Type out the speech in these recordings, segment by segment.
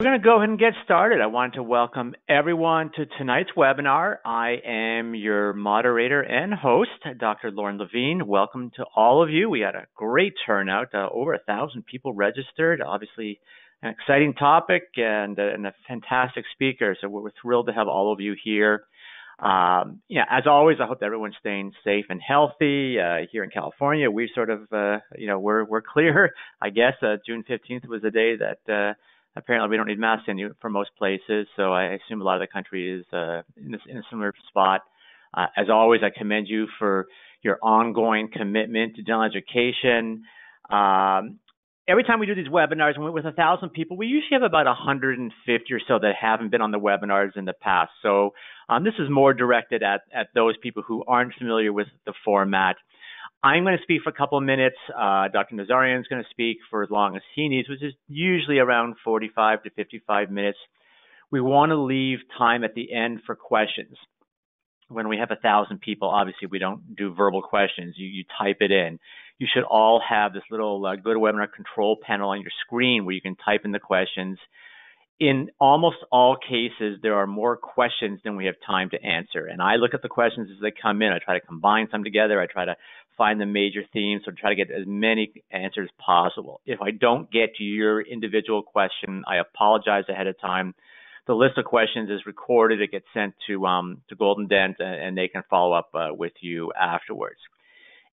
We're going to go ahead and get started. I want to welcome everyone to tonight's webinar. I am your moderator and host, Dr. Lauren Levine. Welcome to all of you. We had a great turnout, uh, over a thousand people registered. Obviously, an exciting topic and, uh, and a fantastic speaker. So we're thrilled to have all of you here. Um, yeah, as always, I hope everyone's staying safe and healthy. Uh, here in California, we sort of, uh, you know, we're we're clear. I guess uh, June 15th was the day that uh, apparently we don't need masks in for most places. So I assume a lot of the country is uh, in, this, in a similar spot. Uh, as always, I commend you for your ongoing commitment to dental education. Um, every time we do these webinars with a thousand people, we usually have about 150 or so that haven't been on the webinars in the past. So um, this is more directed at, at those people who aren't familiar with the format. I'm going to speak for a couple of minutes. Uh, Dr. Nazarian is going to speak for as long as he needs, which is usually around 45 to 55 minutes. We want to leave time at the end for questions. When we have a thousand people, obviously we don't do verbal questions. You, you type it in. You should all have this little uh, GoToWebinar control panel on your screen where you can type in the questions in almost all cases, there are more questions than we have time to answer. And I look at the questions as they come in. I try to combine some together. I try to find the major themes or try to get as many answers as possible. If I don't get to your individual question, I apologize ahead of time. The list of questions is recorded. It gets sent to um, to Golden Dent, and they can follow up uh, with you afterwards.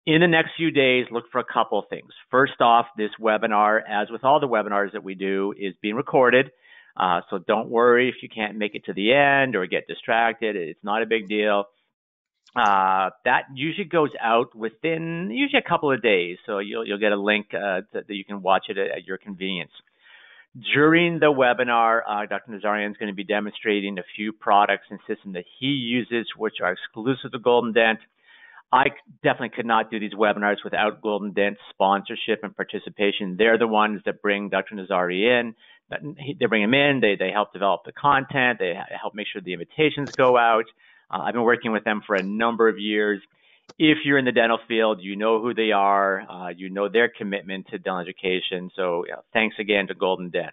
In the next few days, look for a couple things. First off, this webinar, as with all the webinars that we do, is being recorded. Uh, so don't worry if you can't make it to the end or get distracted. It's not a big deal. Uh, that usually goes out within usually a couple of days. So you'll you'll get a link uh, that, that you can watch it at, at, your convenience. During the webinar, uh, Dr. Nazarian is going to be demonstrating a few products and systems that he uses, which are exclusive to Golden Dent. I definitely could not do these webinars without Golden Dent sponsorship and participation. They're the ones that bring Dr. Nazari in they bring him in, they, they help develop the content, they help make sure the invitations go out. Uh, I've been working with them for a number of years. If you're in the dental field, you know who they are, uh, you know their commitment to dental education. So thanks again to Golden Dent.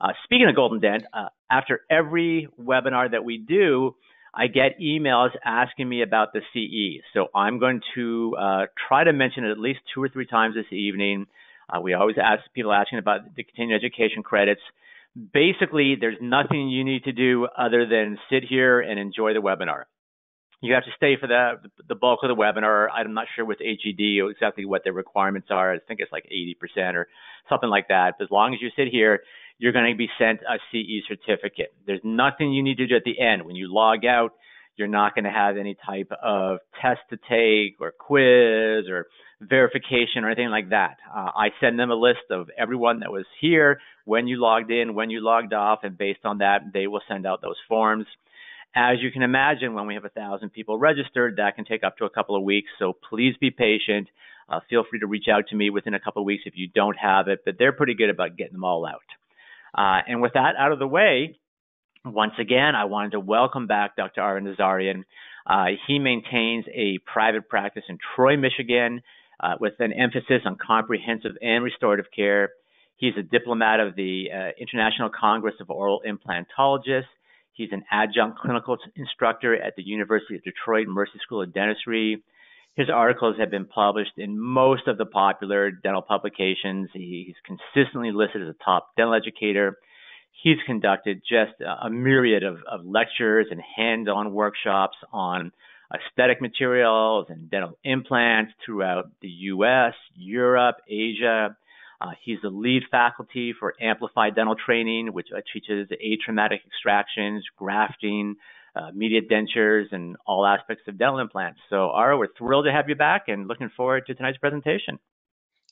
Uh, speaking of Golden Dent, uh, after every webinar that we do, I get emails asking me about the CE. So I'm going to uh, try to mention it at least two or three times this evening. Uh, we always ask people asking about the continuing education credits. Basically, there's nothing you need to do other than sit here and enjoy the webinar. You have to stay for the the bulk of the webinar. I'm not sure with HED exactly what the requirements are. I think it's like 80% or something like that. But as long as you sit here, you're going to be sent a CE certificate. There's nothing you need to do at the end. When you log out, you're not going to have any type of test to take or quiz or verification or anything like that. Uh, I send them a list of everyone that was here, when you logged in, when you logged off, and based on that, they will send out those forms. As you can imagine, when we have a thousand people registered, that can take up to a couple of weeks. So please be patient. Uh, feel free to reach out to me within a couple of weeks if you don't have it, but they're pretty good about getting them all out. Uh, and with that out of the way, once again, I wanted to welcome back Dr. Ara Nazarian. Uh, he maintains a private practice in Troy, Michigan, uh, with an emphasis on comprehensive and restorative care. He's a diplomat of the uh, International Congress of Oral Implantologists. He's an adjunct clinical instructor at the University of Detroit Mercy School of Dentistry. His articles have been published in most of the popular dental publications. He's consistently listed as a top dental educator. He's conducted just a myriad of, of lectures and hands on workshops on aesthetic materials and dental implants throughout the US, Europe, Asia. Uh, he's the lead faculty for Amplify Dental Training, which uh, teaches atraumatic extractions, grafting, uh, immediate dentures, and all aspects of dental implants. So, Ara, we're thrilled to have you back and looking forward to tonight's presentation.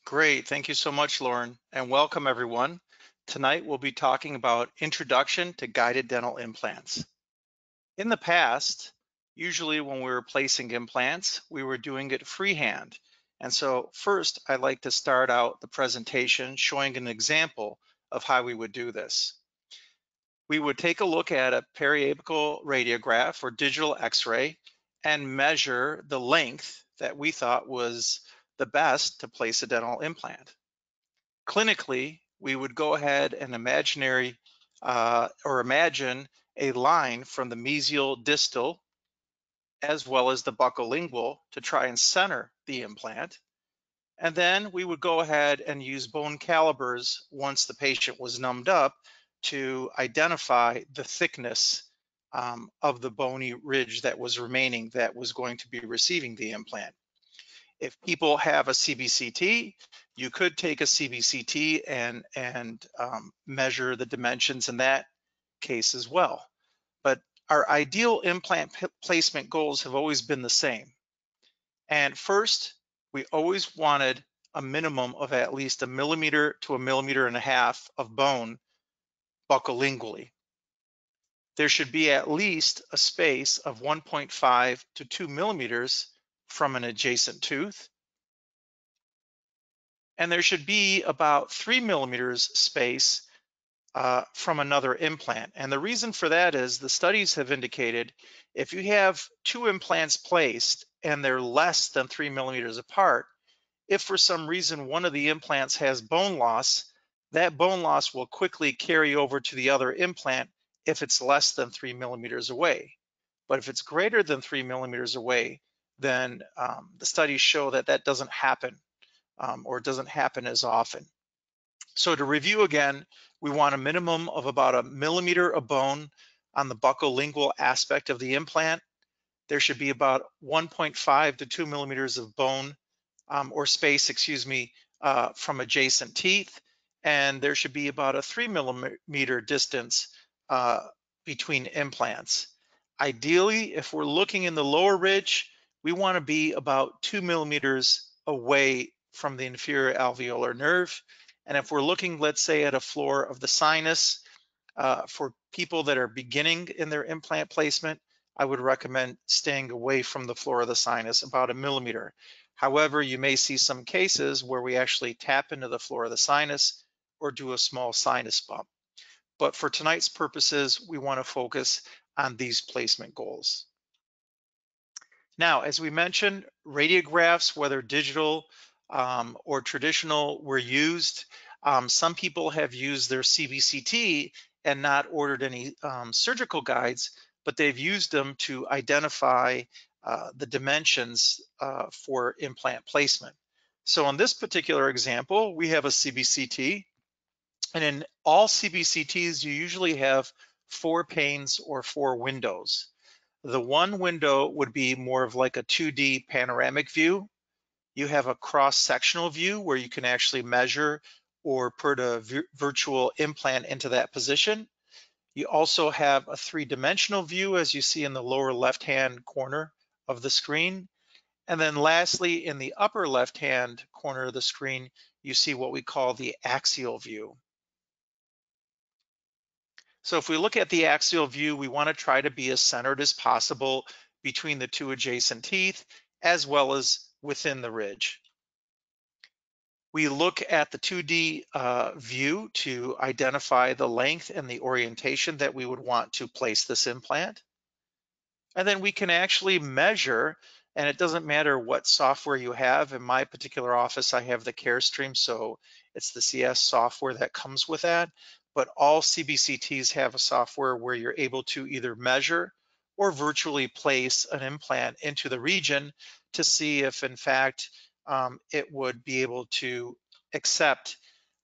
Great. Thank you so much, Lauren, and welcome everyone. Tonight we'll be talking about Introduction to Guided Dental Implants. In the past, Usually when we were placing implants, we were doing it freehand. And so first, I'd like to start out the presentation showing an example as well as the buccolingual to try and center the implant. And then we would go ahead and use bone calipers once the patient was numbed up to identify the thickness um, of the bony ridge that was remaining that was going to be receiving the implant. If people have a CBCT, you could take a CBCT and, and um, measure the dimensions in that case as well. Our ideal implant placement goals have always been the same. And first, we always wanted a minimum of at least a millimeter to a millimeter and a half of bone buccolingually. There should be at least a space of 1.5 to 2 millimeters from an adjacent tooth. And there should be about 3 millimeters space uh, from another implant. And the reason for that is the studies have indicated if you have two implants placed and they're less than three millimeters apart, if for some reason one of the implants has bone loss, that bone loss will quickly carry over to the other implant if it's less than three millimeters away. But if it's greater than three millimeters away, then um, the studies show that that doesn't happen um, or doesn't happen as often. So to review again, we want a minimum of about a millimeter of bone on the buccolingual aspect of the implant. There should be about 1.5 to 2 millimeters of bone um, or space, excuse me, uh, from adjacent teeth. And there should be about a 3 millimeter distance uh, between implants. Ideally, if we're looking in the lower ridge, we want to be about 2 millimeters away from the inferior alveolar nerve. And if we're looking, let's say, at a floor of the sinus, uh, for people that are beginning in their implant placement, I would recommend staying away from the floor of the sinus about a millimeter. However, you may see some cases where we actually tap into the floor of the sinus or do a small sinus bump. But for tonight's purposes, we want to focus on these placement goals. Now, as we mentioned, radiographs, whether digital um, or traditional were used. Um, some people have used their CBCT and not ordered any um, surgical guides, but they've used them to identify uh, the dimensions uh, for implant placement. So on this particular example, we have a CBCT, and in all CBCTs, you usually have four panes or four windows. The one window would be more of like a 2D panoramic view, you have a cross-sectional view where you can actually measure or put a virtual implant into that position. You also have a three-dimensional view as you see in the lower left-hand corner of the screen. And then lastly, in the upper left-hand corner of the screen, you see what we call the axial view. So if we look at the axial view, we wanna try to be as centered as possible between the two adjacent teeth, as well as within the ridge. We look at the 2D uh, view to identify the length and the orientation that we would want to place this implant. And then we can actually measure, and it doesn't matter what software you have. In my particular office, I have the CareStream, so it's the CS software that comes with that. But all CBCTs have a software where you're able to either measure or virtually place an implant into the region to see if in fact um, it would be able to accept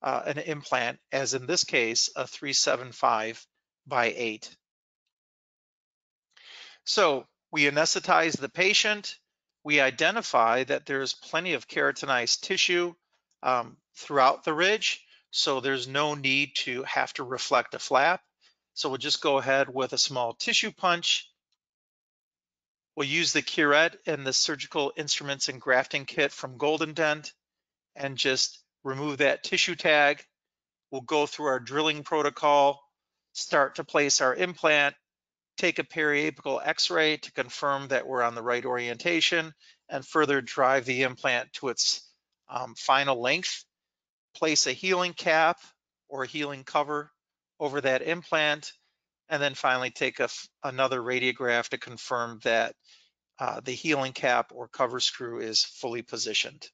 uh, an implant, as in this case, a 375 by 8. So we anesthetize the patient. We identify that there's plenty of keratinized tissue um, throughout the ridge, so there's no need to have to reflect a flap. So we'll just go ahead with a small tissue punch We'll use the curette and the surgical instruments and grafting kit from Golden Dent and just remove that tissue tag. We'll go through our drilling protocol, start to place our implant, take a periapical x-ray to confirm that we're on the right orientation and further drive the implant to its um, final length. Place a healing cap or healing cover over that implant and then finally take a, another radiograph to confirm that uh, the healing cap or cover screw is fully positioned.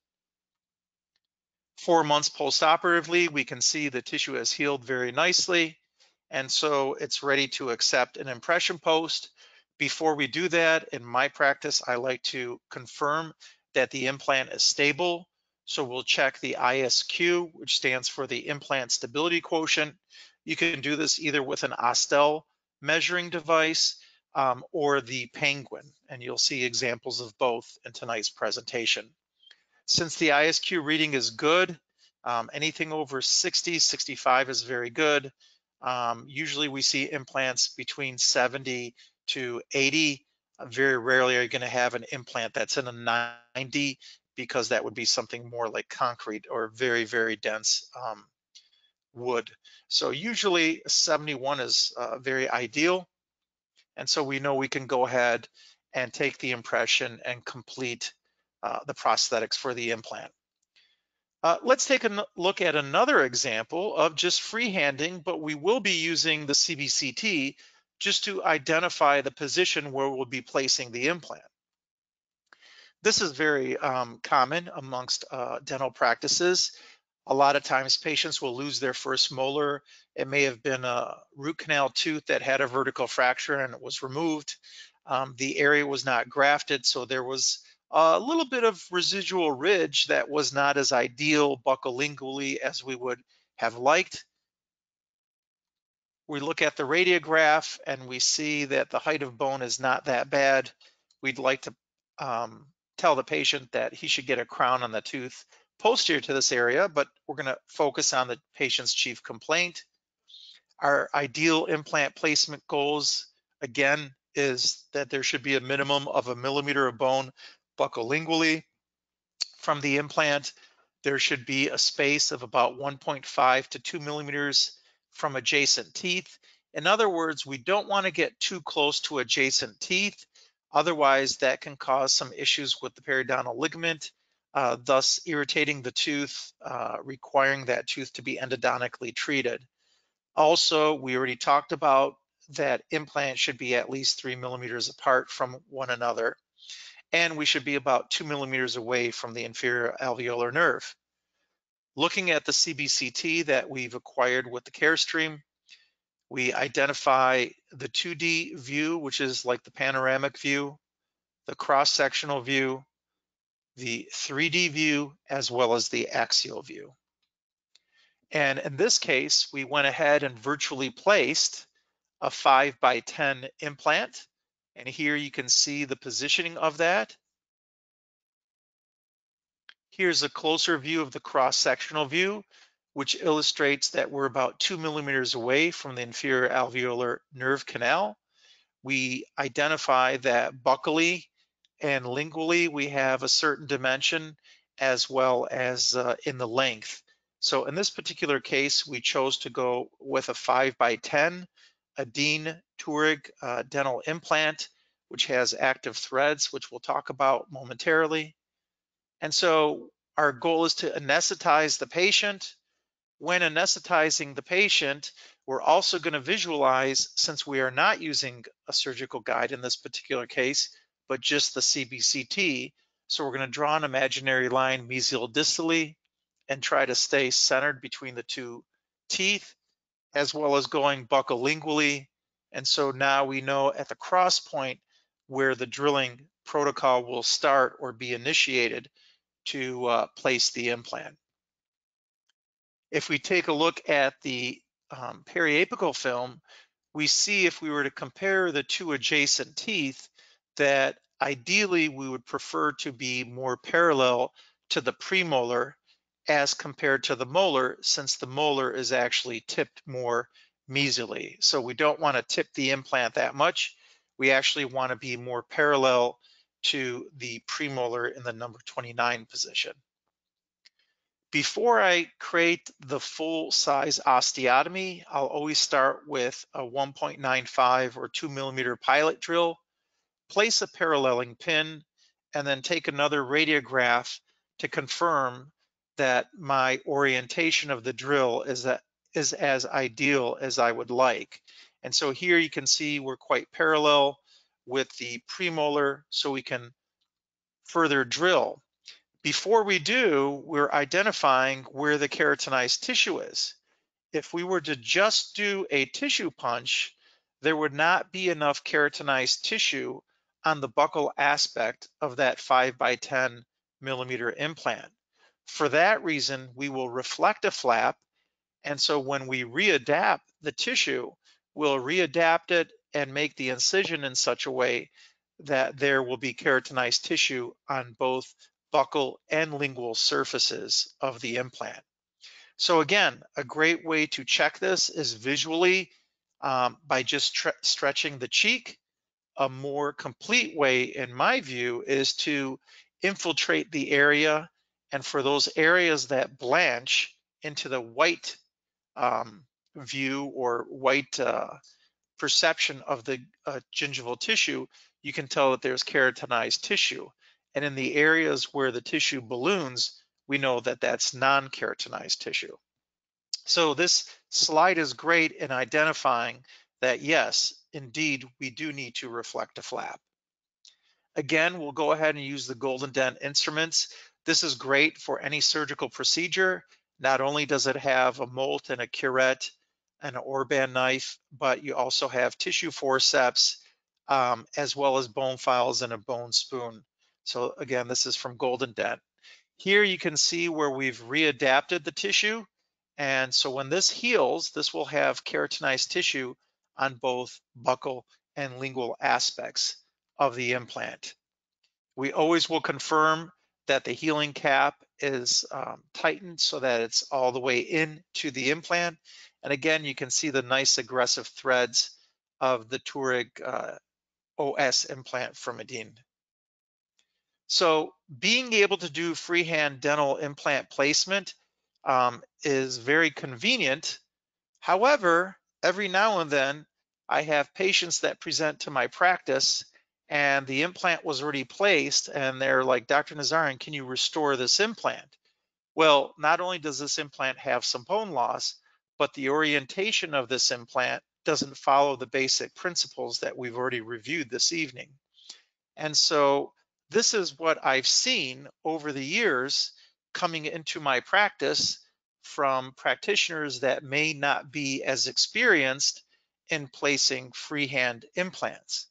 Four months postoperatively, we can see the tissue has healed very nicely. And so it's ready to accept an impression post. Before we do that, in my practice, I like to confirm that the implant is stable. So we'll check the ISQ, which stands for the implant stability quotient. You can do this either with an Osstell measuring device um, or the Penguin, and you'll see examples of both in tonight's presentation. Since the ISQ reading is good, um, anything over 60, 65 is very good. Um, usually we see implants between 70 to 80. Very rarely are you gonna have an implant that's in a 90 because that would be something more like concrete or very, very dense um, wood. So usually 71 is uh, very ideal. And so we know we can go ahead and take the impression and complete uh, the prosthetics for the implant. Uh, let's take a look at another example of just freehanding, but we will be using the CBCT just to identify the position where we'll be placing the implant. This is very um, common amongst uh, dental practices. A lot of times patients will lose their first molar. It may have been a root canal tooth that had a vertical fracture and it was removed. Um, the area was not grafted, so there was a little bit of residual ridge that was not as ideal buccolingually as we would have liked. We look at the radiograph and we see that the height of bone is not that bad. We'd like to um, tell the patient that he should get a crown on the tooth posterior to this area, but we're gonna focus on the patient's chief complaint. Our ideal implant placement goals, again, is that there should be a minimum of a millimeter of bone buccolingually. From the implant, there should be a space of about 1.5 to 2 millimeters from adjacent teeth. In other words, we don't want to get too close to adjacent teeth. Otherwise, that can cause some issues with the periodontal ligament, uh, thus irritating the tooth, uh, requiring that tooth to be endodontically treated. Also, we already talked about that implants should be at least three millimeters apart from one another and we should be about two millimeters away from the inferior alveolar nerve. Looking at the CBCT that we've acquired with the CareStream, we identify the 2D view, which is like the panoramic view, the cross-sectional view, the 3D view, as well as the axial view. And in this case, we went ahead and virtually placed a 5 by 10 implant and here you can see the positioning of that. Here's a closer view of the cross-sectional view, which illustrates that we're about two millimeters away from the inferior alveolar nerve canal. We identify that buccally and lingually, we have a certain dimension as well as uh, in the length. So in this particular case, we chose to go with a five by 10 a Dean Tourig uh, dental implant, which has active threads, which we'll talk about momentarily. And so our goal is to anesthetize the patient. When anesthetizing the patient, we're also going to visualize, since we are not using a surgical guide in this particular case, but just the CBCT. So we're going to draw an imaginary line mesial distally and try to stay centered between the two teeth as well as going buccolingually. And so now we know at the cross point where the drilling protocol will start or be initiated to uh, place the implant. If we take a look at the um, periapical film, we see if we were to compare the two adjacent teeth that ideally we would prefer to be more parallel to the premolar as compared to the molar since the molar is actually tipped more mesially. So we don't want to tip the implant that much. We actually want to be more parallel to the premolar in the number 29 position. Before I create the full size osteotomy, I'll always start with a 1.95 or two millimeter pilot drill, place a paralleling pin, and then take another radiograph to confirm that my orientation of the drill is, as ideal as I would like. And so here you can see we're quite parallel with the premolar, so we can further drill. Before we do, we're identifying where the keratinized tissue is. if we were to just do a tissue punch, there would not be enough keratinized tissue on the buccal aspect of that 5 by 10 millimeter implant. For that reason, we will reflect a flap. And so when we readapt the tissue, we'll readapt it and make the incision in such a way that there will be keratinized tissue on both buccal and lingual surfaces of the implant. So again, a great way to check this is visually um, by just stretching the cheek. A more complete way, in my view, is to infiltrate the area and for those areas that blanch into the white um, view or white uh, perception of the uh, gingival tissue, you can tell that there's keratinized tissue. And in the areas where the tissue balloons, we know that that's non-keratinized tissue. So this slide is great in identifying that yes, indeed, we do need to reflect a flap. Again, we'll go ahead and use the Golden Dent instruments. This is great for any surgical procedure. Not only does it have a molt and a curette and an Orban knife, but you also have tissue forceps um, as well as bone files and a bone spoon. So again, this is from Golden Dent. Here you can see where we've readapted the tissue. And so when this heals, this will have keratinized tissue on both buccal and lingual aspects of the implant. We always will confirm that the healing cap is um, tightened so that it's all the way into the implant. And again, you can see the nice aggressive threads of the Touareg uh, OS implant from Adin. So being able to do freehand dental implant placement um, is very convenient. However, every now and then I have patients that present to my practice and the implant was already placed and they're like, Dr. Nazarian, can you restore this implant? Well, not only does this implant have some bone loss, but the orientation of this implant doesn't follow the basic principles that we've already reviewed this evening. And so this is what I've seen over the years coming into my practice from practitioners that may not be as experienced in placing freehand implants.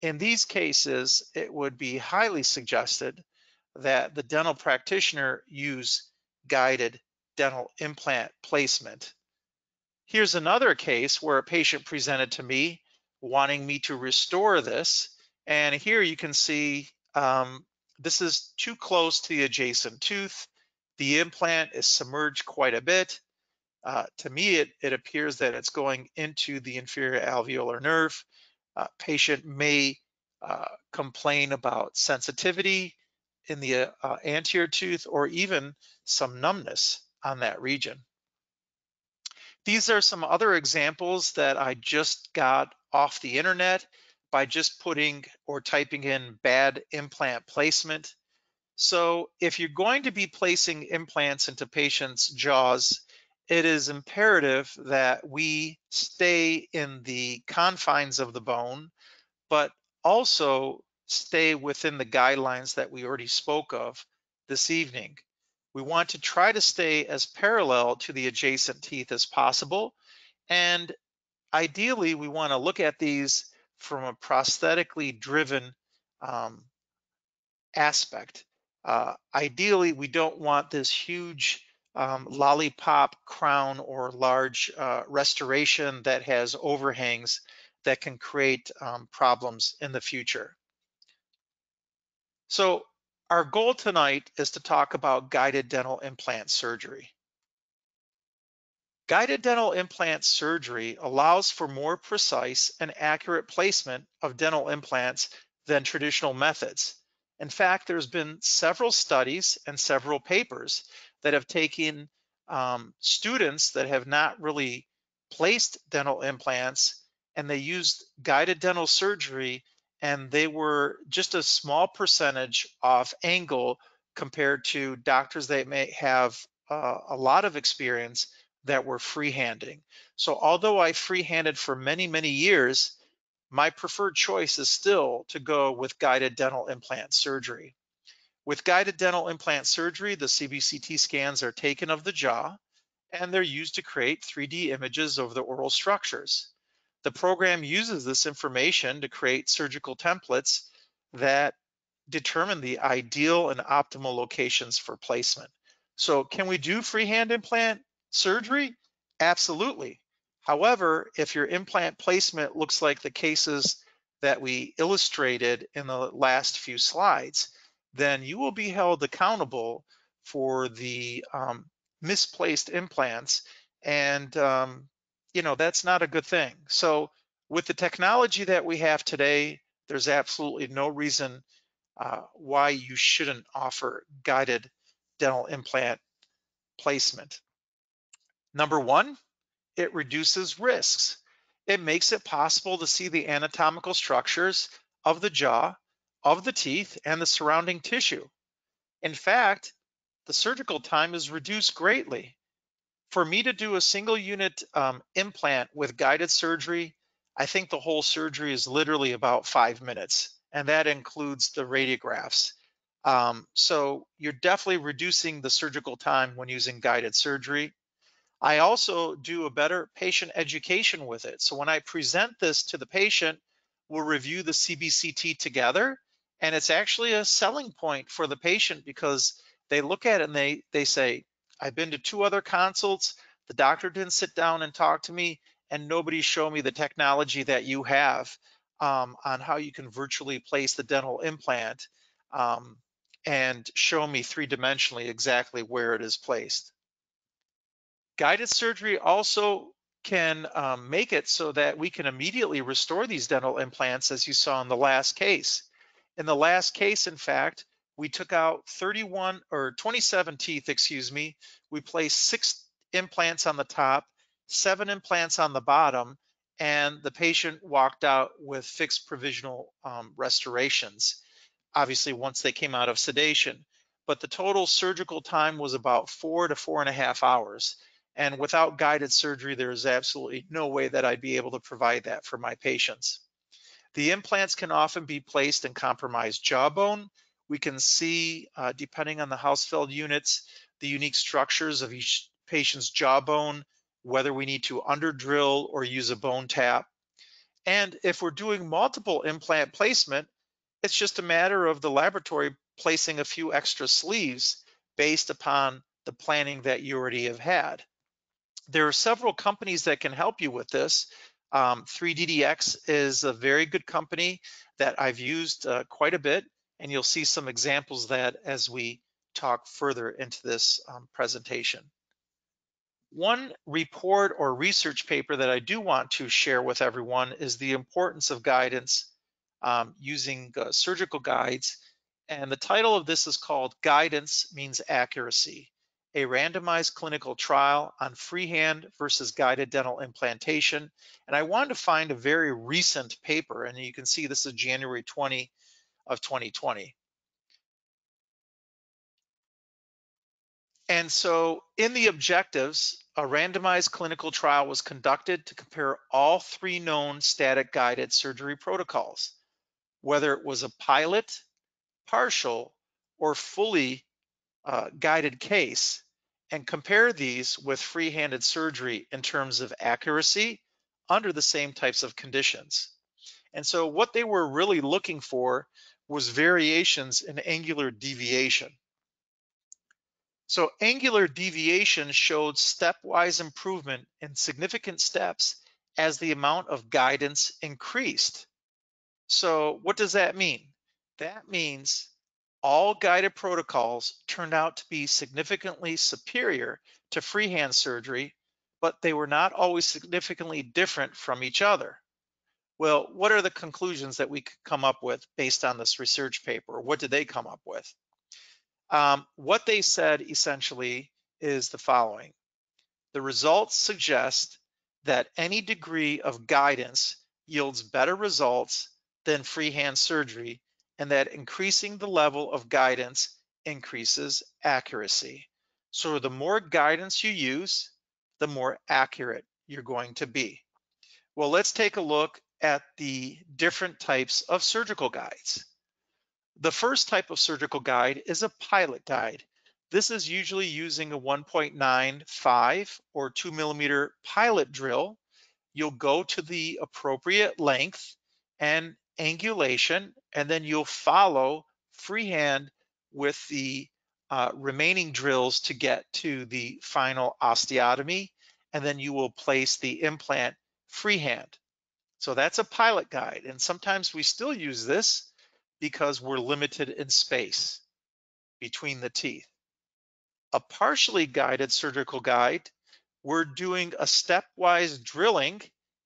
In these cases, it would be highly suggested that the dental practitioner use guided dental implant placement. Here's another case where a patient presented to me wanting me to restore this. And here you can see um, this is too close to the adjacent tooth. The implant is submerged quite a bit. Uh, to me, it, it appears that it's going into the inferior alveolar nerve uh, patient may uh, complain about sensitivity in the uh, anterior tooth or even some numbness on that region. These are some other examples that I just got off the internet by just putting or typing in bad implant placement. So if you're going to be placing implants into patients' jaws, it is imperative that we stay in the confines of the bone, but also stay within the guidelines that we already spoke of this evening. We want to try to stay as parallel to the adjacent teeth as possible. And ideally, we want to look at these from a prosthetically driven um, aspect. Uh, ideally, we don't want this huge um, lollipop crown or large uh, restoration that has overhangs that can create um, problems in the future. So our goal tonight is to talk about guided dental implant surgery. Guided dental implant surgery allows for more precise and accurate placement of dental implants than traditional methods. In fact, there's been several studies and several papers that have taken um, students that have not really placed dental implants and they used guided dental surgery and they were just a small percentage off angle compared to doctors that may have uh, a lot of experience that were freehanding. So although I freehanded for many, many years, my preferred choice is still to go with guided dental implant surgery. With guided dental implant surgery, the CBCT scans are taken of the jaw and they're used to create 3D images of the oral structures. The program uses this information to create surgical templates that determine the ideal and optimal locations for placement. So can we do freehand implant surgery? Absolutely. However, if your implant placement looks like the cases that we illustrated in the last few slides, then you will be held accountable for the um, misplaced implants. And, um, you know, that's not a good thing. So with the technology that we have today, there's absolutely no reason uh, why you shouldn't offer guided dental implant placement. Number one, it reduces risks. It makes it possible to see the anatomical structures of the jaw, of the teeth, and the surrounding tissue. In fact, the surgical time is reduced greatly. For me to do a single unit um, implant with guided surgery, I think the whole surgery is literally about five minutes, and that includes the radiographs. Um, so you're definitely reducing the surgical time when using guided surgery. I also do a better patient education with it. So when I present this to the patient, we'll review the CBCT together. And it's actually a selling point for the patient because they look at it and they, they say, I've been to two other consults. The doctor didn't sit down and talk to me and nobody showed me the technology that you have um, on how you can virtually place the dental implant um, and show me three-dimensionally exactly where it is placed. Guided surgery also can um, make it so that we can immediately restore these dental implants as you saw in the last case. In the last case, in fact, we took out 31 or 27 teeth, excuse me. We placed six implants on the top, seven implants on the bottom, and the patient walked out with fixed provisional um, restorations, obviously once they came out of sedation. But the total surgical time was about four to four and a half hours. And without guided surgery, there is absolutely no way that I'd be able to provide that for my patients. The implants can often be placed in compromised jawbone. We can see, uh, depending on the Hounsfield units, the unique structures of each patient's jawbone, whether we need to under drill or use a bone tap. And if we're doing multiple implant placement, it's just a matter of the laboratory placing a few extra sleeves based upon the planning that you already have had. There are several companies that can help you with this. Um, 3DDX is a very good company that I've used uh, quite a bit, and you'll see some examples that as we talk further into this um, presentation. One report or research paper that I do want to share with everyone is the importance of guidance um, using uh, surgical guides. And the title of this is called Guidance Means Accuracy a randomized clinical trial on freehand versus guided dental implantation. And I wanted to find a very recent paper, and you can see this is January 20 of 2020. And so in the objectives, a randomized clinical trial was conducted to compare all three known static guided surgery protocols, whether it was a pilot, partial, or fully uh, guided case and compare these with free-handed surgery in terms of accuracy under the same types of conditions. And so what they were really looking for was variations in angular deviation. So angular deviation showed stepwise improvement in significant steps as the amount of guidance increased. So what does that mean? That means all guided protocols turned out to be significantly superior to freehand surgery, but they were not always significantly different from each other. Well, what are the conclusions that we could come up with based on this research paper? What did they come up with? Um, what they said essentially is the following. The results suggest that any degree of guidance yields better results than freehand surgery and that increasing the level of guidance increases accuracy. So the more guidance you use, the more accurate you're going to be. Well, let's take a look at the different types of surgical guides. The first type of surgical guide is a pilot guide. This is usually using a 1.95 or 2 millimeter pilot drill. You'll go to the appropriate length and angulation, and then you'll follow freehand with the uh, remaining drills to get to the final osteotomy, and then you will place the implant freehand. So that's a pilot guide, and sometimes we still use this because we're limited in space between the teeth. A partially guided surgical guide, we're doing a stepwise drilling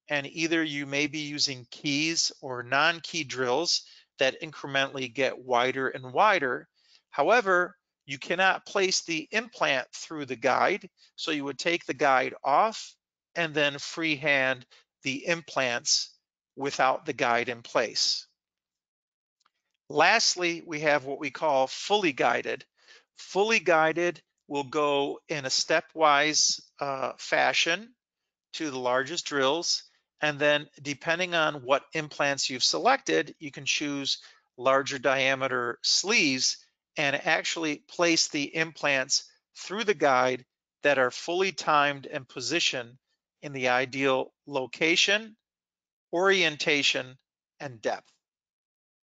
and either you may be using keys or non-key drills that incrementally get wider and wider. However, you cannot place the implant through the guide, so you would take the guide off and then freehand the implants without the guide in place. Lastly, we have what we call fully guided. Fully guided will go in a stepwise uh, fashion to the largest drills. And then depending on what implants you've selected, you can choose larger diameter sleeves and actually place the implants through the guide that are fully timed and positioned in the ideal location, orientation, and depth.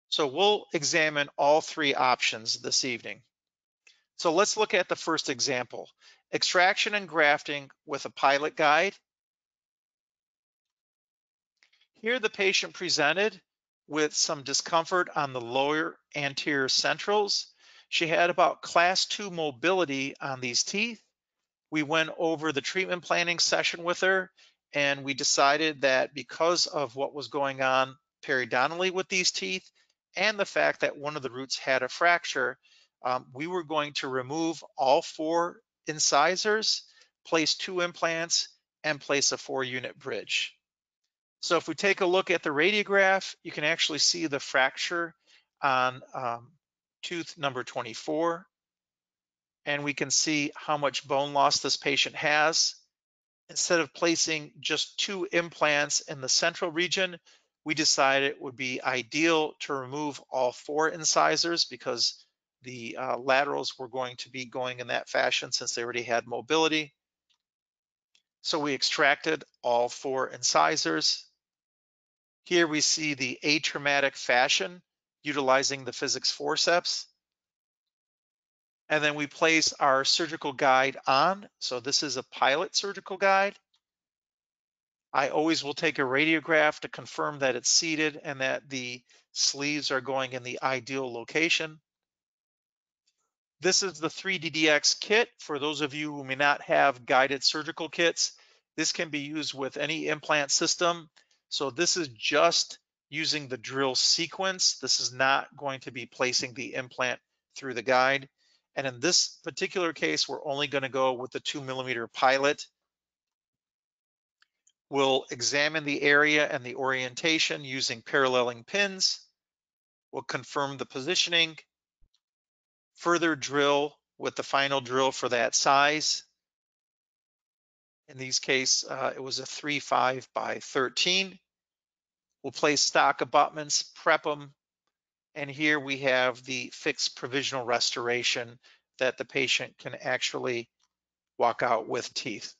So we'll examine all three options this evening. So let's look at the first example, extraction and grafting with a pilot guide. Here the patient presented with some discomfort on the lower anterior centrals. She had about class two mobility on these teeth. We went over the treatment planning session with her and we decided that because of what was going on periodontally with these teeth and the fact that one of the roots had a fracture, um, we were going to remove all four incisors, place two implants, and place a four unit bridge. So if we take a look at the radiograph, you can actually see the fracture on um, tooth number 24. And we can see how much bone loss this patient has. Instead of placing just two implants in the central region, we decided it would be ideal to remove all four incisors because the uh, laterals were going to be going in that fashion since they already had mobility. So we extracted all four incisors. Here we see the atraumatic fashion utilizing the physics forceps. And then we place our surgical guide on. So this is a pilot surgical guide. I always will take a radiograph to confirm that it's seated and that the sleeves are going in the ideal location. This is the 3DDX kit. For those of you who may not have guided surgical kits, this can be used with any implant system. So this is just using the drill sequence. This is not going to be placing the implant through the guide. And in this particular case, we're only gonna go with the two millimeter pilot. We'll examine the area and the orientation using paralleling pins. We'll confirm the positioning further drill with the final drill for that size. In these case, uh, it was a 3-5 by 13. We'll place stock abutments, prep them, and here we have the fixed provisional restoration that the patient can actually walk out with teeth.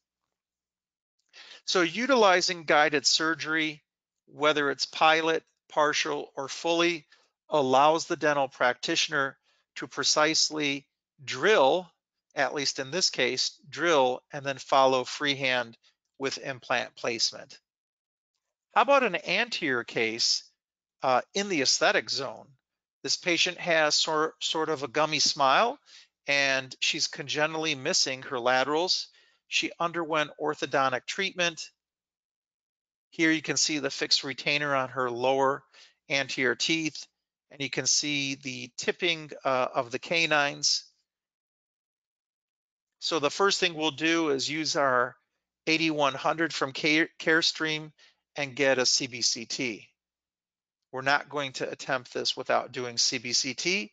So utilizing guided surgery, whether it's pilot, partial, or fully, allows the dental practitioner to precisely drill, at least in this case, drill and then follow freehand with implant placement. How about an anterior case uh, in the aesthetic zone? This patient has sort, sort of a gummy smile and she's congenitally missing her laterals. She underwent orthodontic treatment. Here you can see the fixed retainer on her lower anterior teeth and you can see the tipping uh, of the canines. So the first thing we'll do is use our 8100 from Carestream and get a CBCT. We're not going to attempt this without doing CBCT,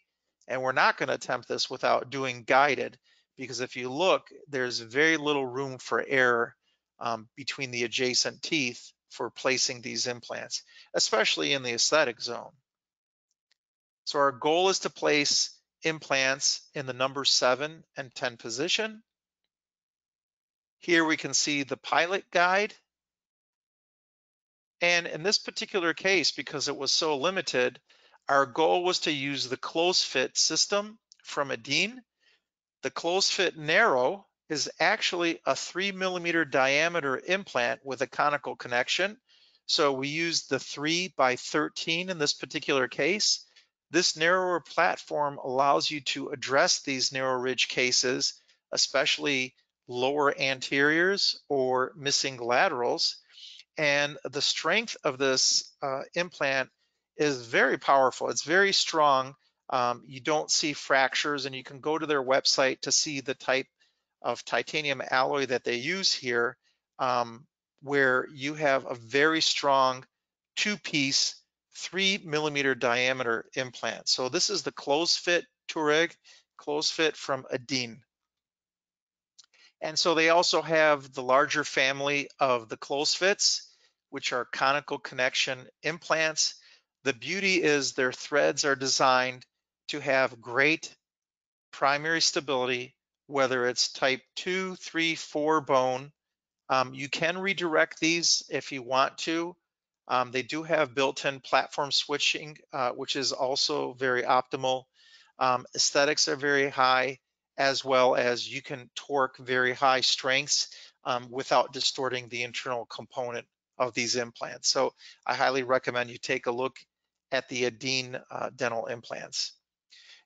and we're not going to attempt this without doing guided, because if you look, there's very little room for error um, between the adjacent teeth for placing these implants, especially in the aesthetic zone. So our goal is to place implants in the number seven and 10 position. Here we can see the pilot guide. And in this particular case, because it was so limited, our goal was to use the close fit system from Adin. The close fit narrow is actually a three millimeter diameter implant with a conical connection. So we used the three by 13 in this particular case. This narrower platform allows you to address these narrow ridge cases, especially lower anteriors or missing laterals. And the strength of this uh, implant is very powerful. It's very strong. Um, you don't see fractures and you can go to their website to see the type of titanium alloy that they use here, um, where you have a very strong two-piece, three millimeter diameter implant. So this is the close fit Touareg, close fit from Adin. And so they also have the larger family of the close fits, which are conical connection implants. The beauty is their threads are designed to have great primary stability, whether it's type two, three, four bone. Um, you can redirect these if you want to. Um, they do have built-in platform switching, uh, which is also very optimal. Um, aesthetics are very high as well as you can torque very high strengths um, without distorting the internal component of these implants. So I highly recommend you take a look at the Adin uh, dental implants.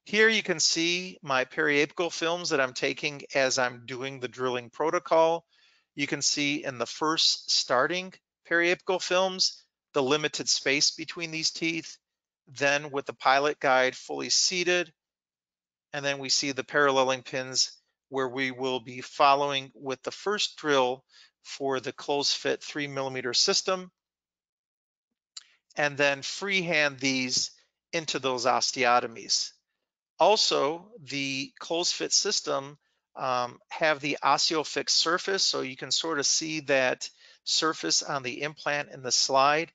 Here you can see my periapical films that I'm taking as I'm doing the drilling protocol. You can see in the first starting periapical films, the limited space between these teeth. Then with the pilot guide fully seated, and then we see the paralleling pins where we will be following with the first drill for the close fit three millimeter system, and then freehand these into those osteotomies. Also, the close fit system um, have the OsseoFix surface, so you can sort of see that surface on the implant in the slide.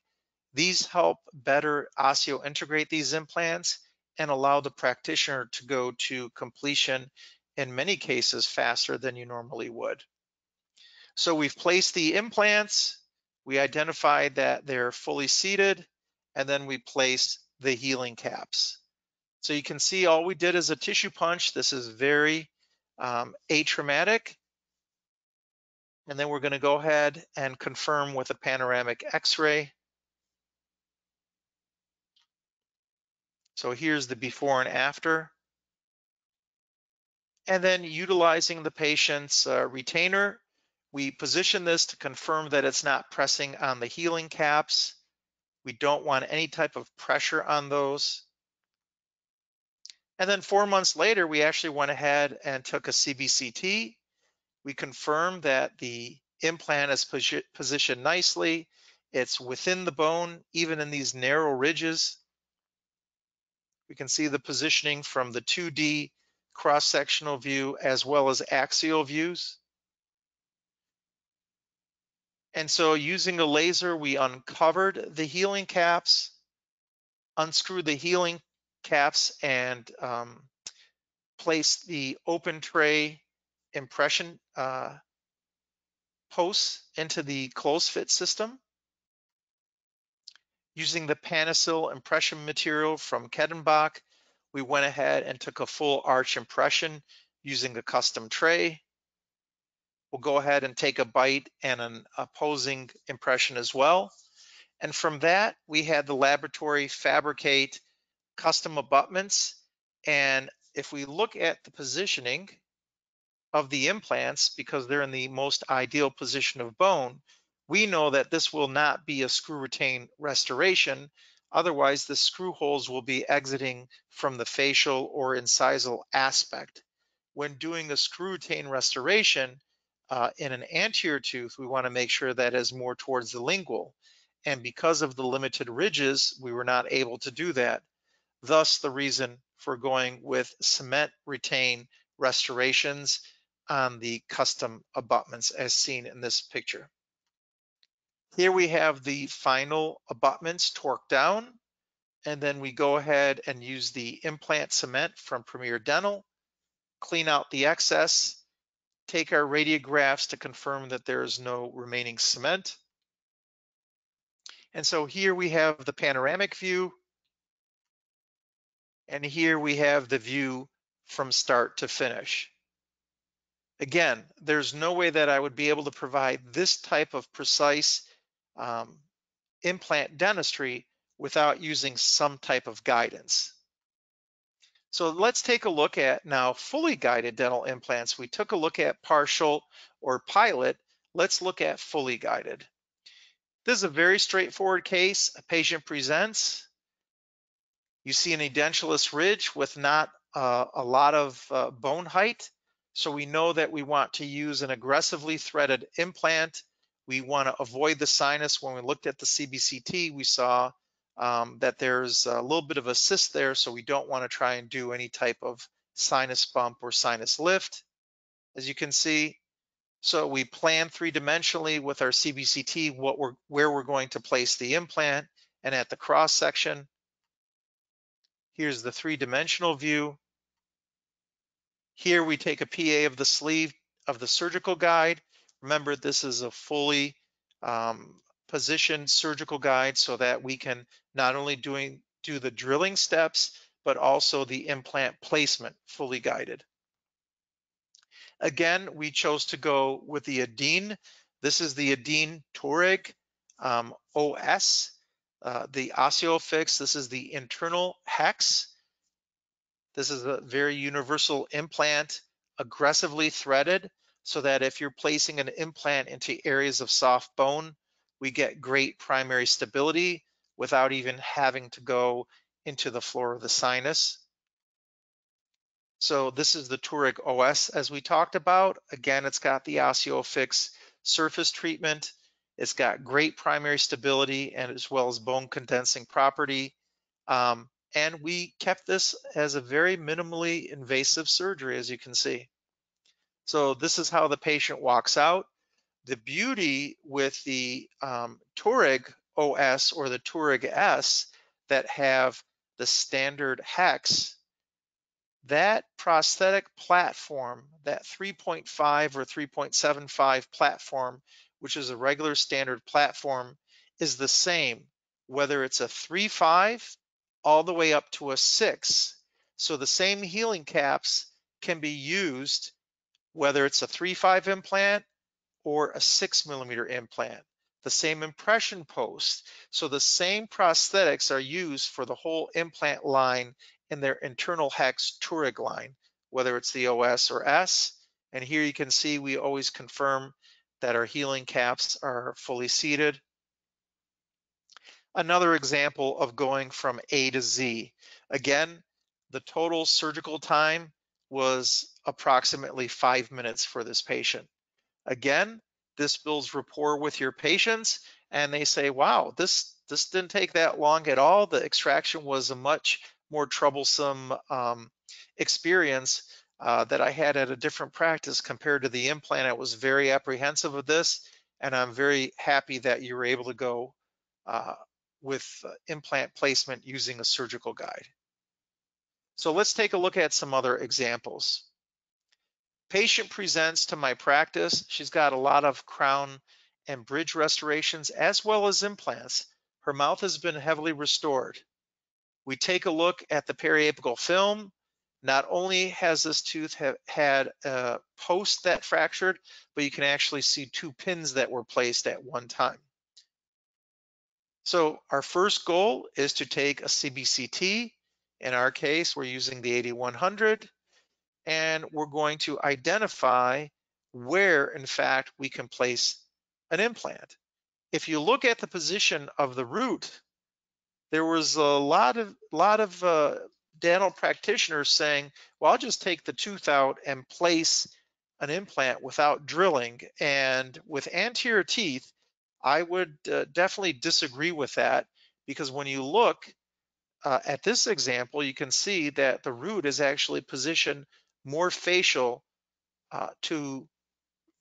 These help better osseo integrate these implants and allow the practitioner to go to completion in many cases faster than you normally would. So we've placed the implants, we identified that they're fully seated, and then we placed the healing caps. So you can see all we did is a tissue punch. This is very um, atraumatic. And then we're gonna go ahead and confirm with a panoramic x-ray. So here's the before and after. And then utilizing the patient's uh, retainer, we position this to confirm that it's not pressing on the healing caps. We don't want any type of pressure on those. And then four months later, we actually went ahead and took a CBCT. We confirmed that the implant is positioned nicely. It's within the bone, even in these narrow ridges. We can see the positioning from the 2D cross-sectional view as well as axial views. And so using a laser, we uncovered the healing caps, unscrewed the healing caps and um, placed the open tray impression uh, posts into the close fit system using the Panasil impression material from Kettenbach, we went ahead and took a full arch impression using a custom tray. We'll go ahead and take a bite and an opposing impression as well. And from that, we had the laboratory fabricate custom abutments. And if we look at the positioning of the implants, because they're in the most ideal position of bone, we know that this will not be a screw retain restoration. Otherwise, the screw holes will be exiting from the facial or incisal aspect. When doing a screw retain restoration uh, in an anterior tooth, we want to make sure that is more towards the lingual. And because of the limited ridges, we were not able to do that. Thus, the reason for going with cement retain restorations on the custom abutments as seen in this picture. Here we have the final abutments torqued down. and then we go ahead and use the implant cement from Premier Dental, clean out the excess, take our radiographs to confirm that there is no remaining cement. And so here we have the panoramic view, and here we have the view from start to finish. Again, there's no way that I would be able to provide this type of precise um, implant dentistry without using some type of guidance. So let's take a look at now fully guided dental implants. We took a look at partial or pilot. Let's look at fully guided. This is a very straightforward case. A patient presents. You see an edentulous ridge with not uh, a lot of uh, bone height. So we know that we want to use an aggressively threaded implant. We want to avoid the sinus. When we looked at the CBCT, we saw um, that there's a little bit of a cyst there, so we don't want to try and do any type of sinus bump or sinus lift, as you can see. So we plan three-dimensionally with our CBCT what we're, where we're going to place the implant and at the cross section. Here's the three-dimensional view. Here we take a PA of the sleeve of the surgical guide. Remember, this is a fully um, positioned surgical guide so that we can not only doing do the drilling steps, but also the implant placement fully guided. Again, we chose to go with the Adin. This is the Adin Touareg um, OS, uh, the OsseoFix. This is the internal hex. This is a very universal implant, aggressively threaded, so that if you're placing an implant into areas of soft bone, we get great primary stability without even having to go into the floor of the sinus. So this is the Touareg OS as we talked about. Again, it's got the OsseoFix surface treatment. It's got great primary stability and as well as bone condensing property. Um, and we kept this as a very minimally invasive surgery, as you can see. So this is how the patient walks out. The beauty with the um, Touareg OS or the Touareg S that have the standard hex, that prosthetic platform, that 3.5 or 3.75 platform, which is a regular standard platform, is the same, whether it's a 3.5 all the way up to a six. So the same healing caps can be used whether it's a 3.5 implant or a six millimeter implant. The same impression post. So the same prosthetics are used for the whole implant line in their internal hex Touareg line, whether it's the OS or S. And here you can see we always confirm that our healing caps are fully seated another example of going from A to Z. Again, the total surgical time was approximately five minutes for this patient. Again, this builds rapport with your patients and they say, wow, this, this didn't take that long at all. The extraction was a much more troublesome um, experience uh, that I had at a different practice compared to the implant. I was very apprehensive of this and I'm very happy that you were able to go uh, with uh, implant placement using a surgical guide. So let's take a look at some other examples. Patient presents to my practice. She's got a lot of crown and bridge restorations as well as implants. Her mouth has been heavily restored. We take a look at the periapical film. Not only has this tooth had a post that fractured, but you can actually see two pins that were placed at one time. So our first goal is to take a CBCT. In our case, we're using the 8100 and we're going to identify where in fact we can place an implant. If you look at the position of the root, there was a lot of lot of uh, dental practitioners saying, well, I'll just take the tooth out and place an implant without drilling. And with anterior teeth, I would uh, definitely disagree with that because when you look uh, at this example, you can see that the root is actually positioned more facial uh, to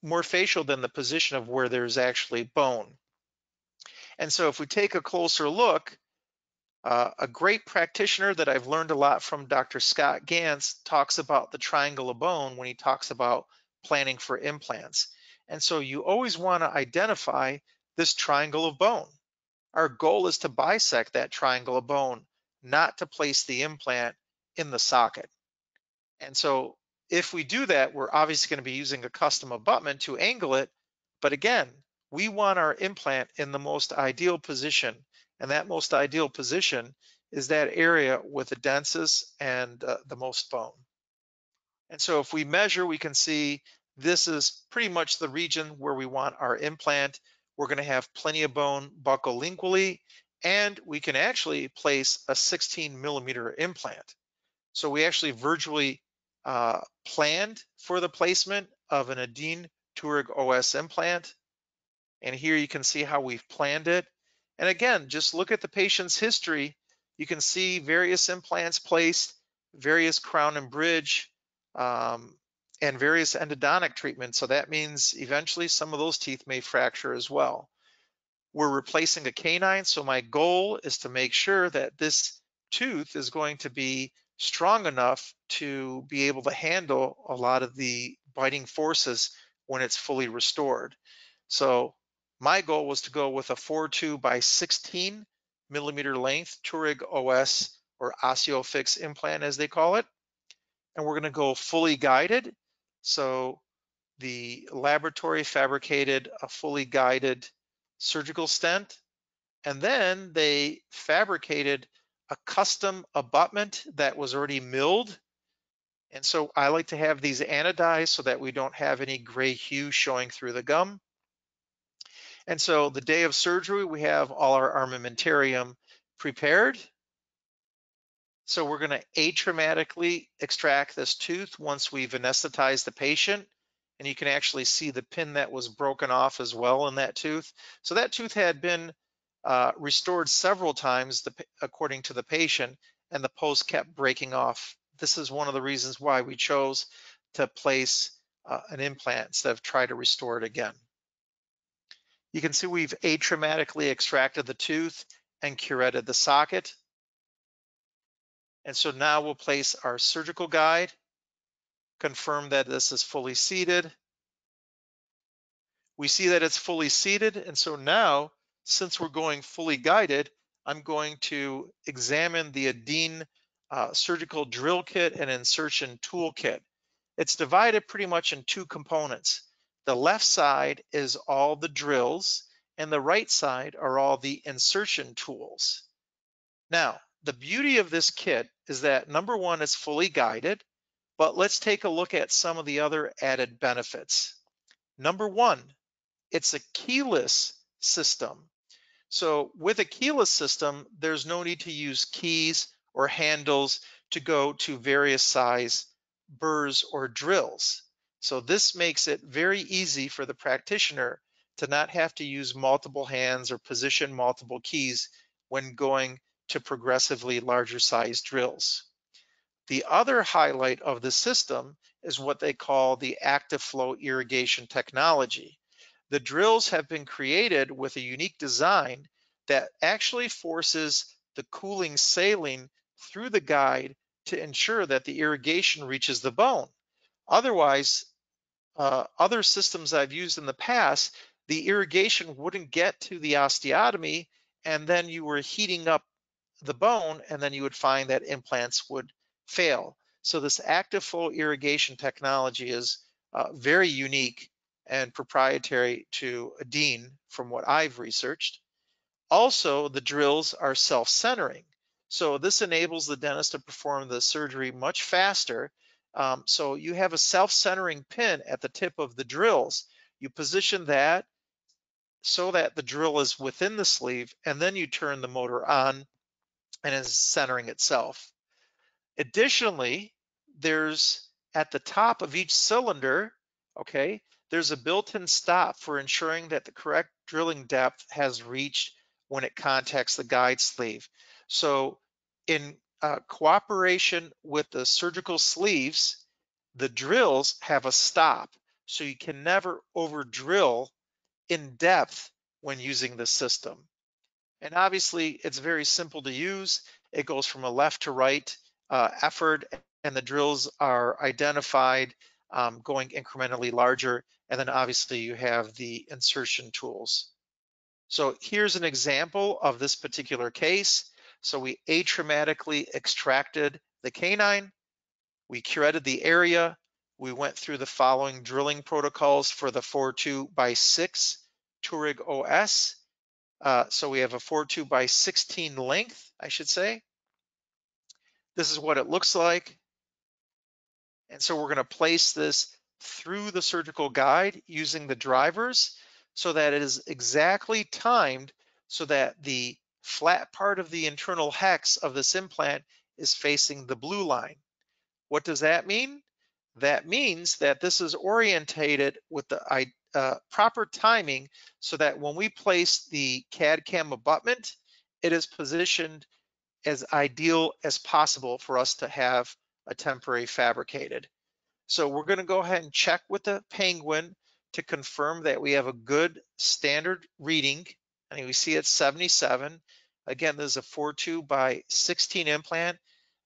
more facial than the position of where there's actually bone. And so if we take a closer look, Uh, a great practitioner that I've learned a lot from Dr. Scott Ganz talks about the triangle of bone when he talks about planning for implants. And so you always want to identify this triangle of bone. Our goal is to bisect that triangle of bone, not to place the implant in the socket. And so if we do that, we're obviously going to be using a custom abutment to angle it. But again, we want our implant in the most ideal position. And that most ideal position is that area with the densest and uh, the most bone. And so if we measure, we can see this is pretty much the region where we want our implant. We're going to have plenty of bone buccal lingually, and we can actually place a 16 millimeter implant. So we actually virtually uh, planned for the placement of an Adin Touareg OS implant. And here you can see how we've planned it. And again, just look at the patient's history. You can see various implants placed, various crown and bridge, um, and various endodontic treatments. So that means eventually some of those teeth may fracture as well. We're replacing a canine, so my goal is to make sure that this tooth is going to be strong enough to be able to handle a lot of the biting forces when it's fully restored. So my goal was to go with a 4.2 by 16 millimeter length Touareg OS or OsseoFix implant as they call it. And we're gonna go fully guided. So the laboratory fabricated a fully guided surgical stent. And then they fabricated a custom abutment that was already milled. And so I like to have these anodized so that we don't have any gray hue showing through the gum. And so the day of surgery, we have all our armamentarium prepared. So we're gonna atraumatically extract this tooth once we've anesthetized the patient. And you can actually see the pin that was broken off as well in that tooth. So that tooth had been uh, restored several times the, according to the patient and the post kept breaking off. This is one of the reasons why we chose to place uh, an implant instead of try to restore it again. You can see we've atraumatically extracted the tooth and curetted the socket. And so now we'll place our surgical guide, confirm that this is fully seated. We see that it's fully seated, and so now since we're going fully guided, I'm going to examine the Adin uh, surgical drill kit and insertion toolkit. It's divided pretty much in two components. The left side is all the drills and the right side are all the insertion tools. Now, the beauty of this kit is that number one, it's fully guided, but let's take a look at some of the other added benefits. Number one, it's a keyless system. So with a keyless system, there's no need to use keys or handles to go to various size burrs or drills. So this makes it very easy for the practitioner to not have to use multiple hands or position multiple keys when going to progressively larger size drills. The other highlight of the system is what they call the active flow irrigation technology. The drills have been created with a unique design that actually forces the cooling saline through the guide to ensure that the irrigation reaches the bone. Otherwise, uh, other systems I've used in the past, the irrigation wouldn't get to the osteotomy and then you were heating up the bone and then you would find that implants would fail. So this active flow irrigation technology is uh, very unique and proprietary to Adin from what I've researched. Also, the drills are self-centering. So this enables the dentist to perform the surgery much faster. Um, so you have a self-centering pin at the tip of the drills. You position that so that the drill is within the sleeve, and then you turn the motor on and is centering itself. Additionally, there's at the top of each cylinder, okay, there's a built-in stop for ensuring that the correct drilling depth has reached when it contacts the guide sleeve. So in uh, cooperation with the surgical sleeves, the drills have a stop. So you can never over drill in depth when using the system. And obviously it's very simple to use. It goes from a left to right uh, effort and the drills are identified um, going incrementally larger. And then obviously you have the insertion tools. So here's an example of this particular case. So we atraumatically extracted the canine, we curetted the area, we went through the following drilling protocols for the 4.2 by 6 Touareg OS. Uh, so we have a 4.2 by 16 length, I should say. This is what it looks like. And so we're gonna place this through the surgical guide using the drivers so that it is exactly timed so that the flat part of the internal hex of this implant is facing the blue line. What does that mean? That means that this is orientated with the uh, proper timing so that when we place the CAD-CAM abutment, it is positioned as ideal as possible for us to have a temporary fabricated. So we're gonna go ahead and check with the Penguin to confirm that we have a good standard reading. And we see it's 77. Again, this is a 4.2 by 16 implant.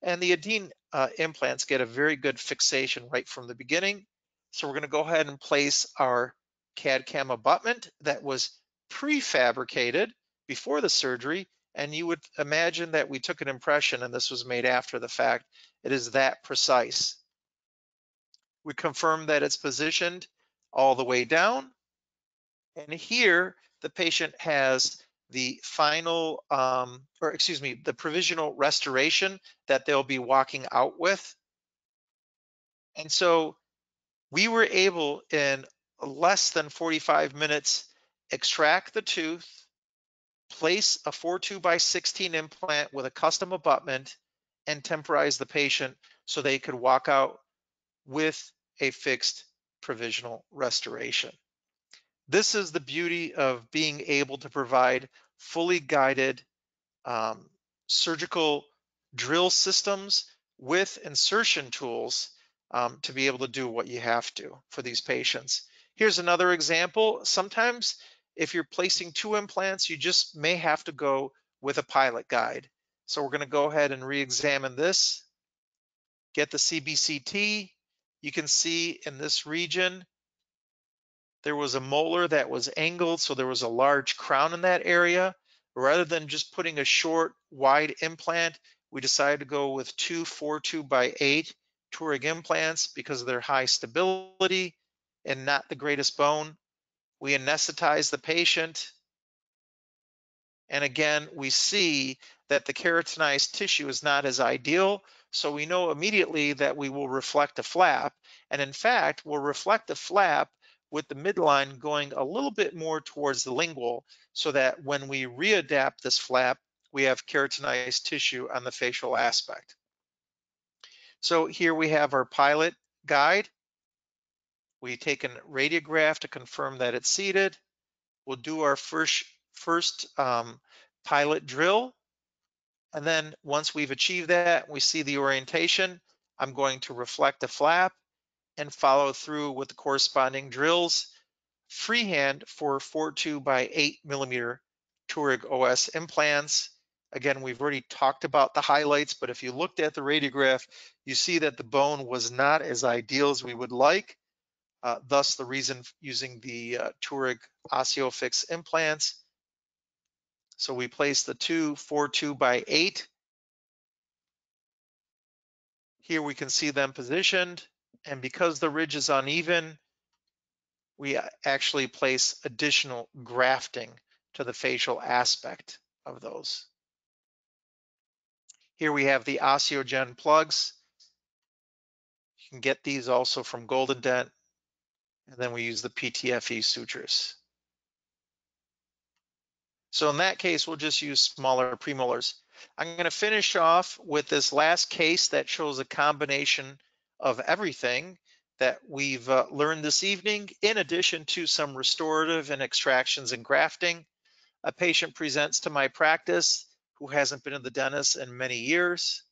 And the Adin uh, implants get a very good fixation right from the beginning. So we're gonna go ahead and place our CAD-CAM abutment that was prefabricated before the surgery. And you would imagine that we took an impression and this was made after the fact. It is that precise. We confirm that it's positioned all the way down. And here the patient has the final, um, or excuse me, the provisional restoration that they'll be walking out with. And so we were able in less than 45 minutes extract the tooth, place a 4-2 by 16 implant with a custom abutment, and temporize the patient so they could walk out with a fixed provisional restoration. This is the beauty of being able to provide fully guided um, surgical drill systems with insertion tools um, to be able to do what you have to for these patients. Here's another example. Sometimes if you're placing two implants, you just may have to go with a pilot guide. So we're gonna go ahead and re-examine this, get the CBCT, you can see in this region, there was a molar that was angled, so there was a large crown in that area. Rather than just putting a short, wide implant, we decided to go with two 4.2 by 8 Touareg implants because of their high stability and not the greatest bone. We anesthetize the patient. And again, we see that the keratinized tissue is not as ideal, so we know immediately that we will reflect a flap. And in fact, we'll reflect a flap with the midline going a little bit more towards the lingual so that when we readapt this flap, we have keratinized tissue on the facial aspect. So here we have our pilot guide. We take a radiograph to confirm that it's seated. We'll do our first, first um, pilot drill and then once we've achieved that, we see the orientation, I'm going to reflect the flap and follow through with the corresponding drills, freehand for 4.2 by 8 millimeter Touareg OS implants. Again, we've already talked about the highlights, but if you looked at the radiograph, you see that the bone was not as ideal as we would like. Uh, thus the reason using the uh, OsseoFix implants. So we place the two, four, two by eight. Here we can see them positioned. And because the ridge is uneven, we actually place additional grafting to the facial aspect of those. Here we have the Osteogen plugs. You can get these also from Golden Dent. And then we use the PTFE sutures. So in that case, we'll just use smaller premolars. I'm going to finish off with this last case that shows a combination of everything that we've uh, learned this evening, in addition to some restorative and extractions and grafting. A patient presents to my practice who hasn't been to the dentist in many years.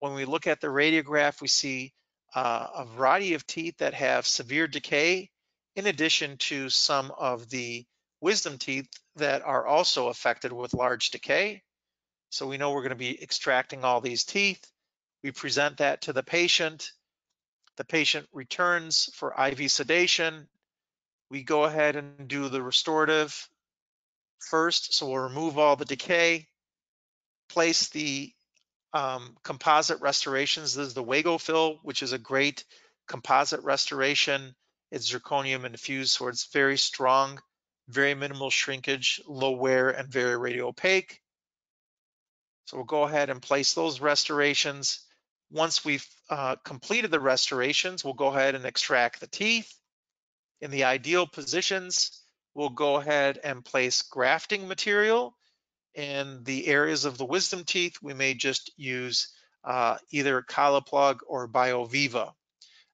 When we look at the radiograph, we see uh, a variety of teeth that have severe decay, in addition to some of the wisdom teeth that are also affected with large decay. So we know we're going to be extracting all these teeth. We present that to the patient. The patient returns for IV sedation. We go ahead and do the restorative first. So we'll remove all the decay, place the um, composite restorations. This is the Wago fill, which is a great composite restoration. It's zirconium infused, so it's very strong, very minimal shrinkage, low wear, and very radio opaque. So we'll go ahead and place those restorations. Once we've uh, completed the restorations, we'll go ahead and extract the teeth. In the ideal positions, we'll go ahead and place grafting material. In the areas of the wisdom teeth, we may just use uh, either CollaPlug or BioViva.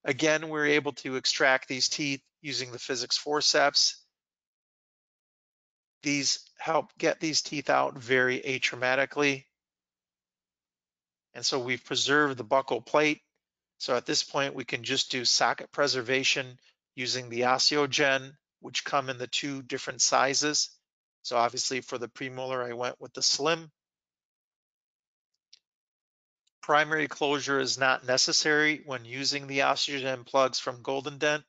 Again, we're able to extract these teeth using the physics forceps. These help get these teeth out very atraumatically. And so we've preserved the buccal plate. So at this point, we can just do socket preservation using the Osteogen, which come in the two different sizes. So obviously for the premolar, I went with the slim. Primary closure is not necessary when using the Osteogen plugs from Golden Dent.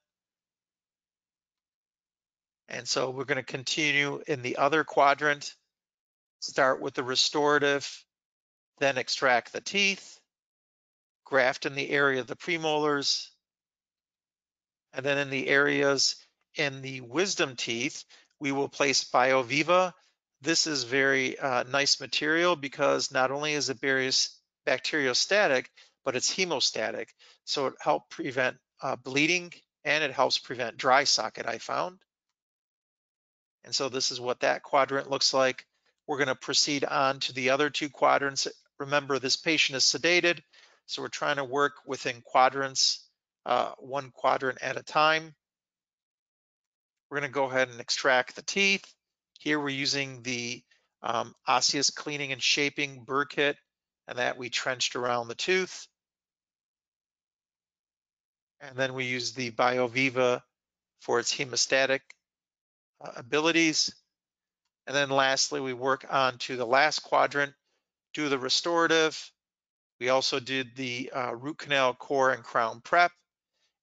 And so we're going to continue in the other quadrant, start with the restorative, then extract the teeth, graft in the area of the premolars, and then in the areas in the wisdom teeth, we will place BioViva. This is very uh, nice material because not only is it bacteriostatic, but it's hemostatic. So it helps prevent uh, bleeding and it helps prevent dry socket, I found. And so this is what that quadrant looks like. We're gonna proceed on to the other two quadrants Remember, this patient is sedated, so we're trying to work within quadrants, uh, one quadrant at a time. We're gonna go ahead and extract the teeth. Here we're using the um, osseous cleaning and shaping burr kit, and that we trenched around the tooth. And then we used the BioViva for its hemostatic uh, abilities. And then lastly, we work on to the last quadrant, do the restorative. We also did the uh, root canal core and crown prep.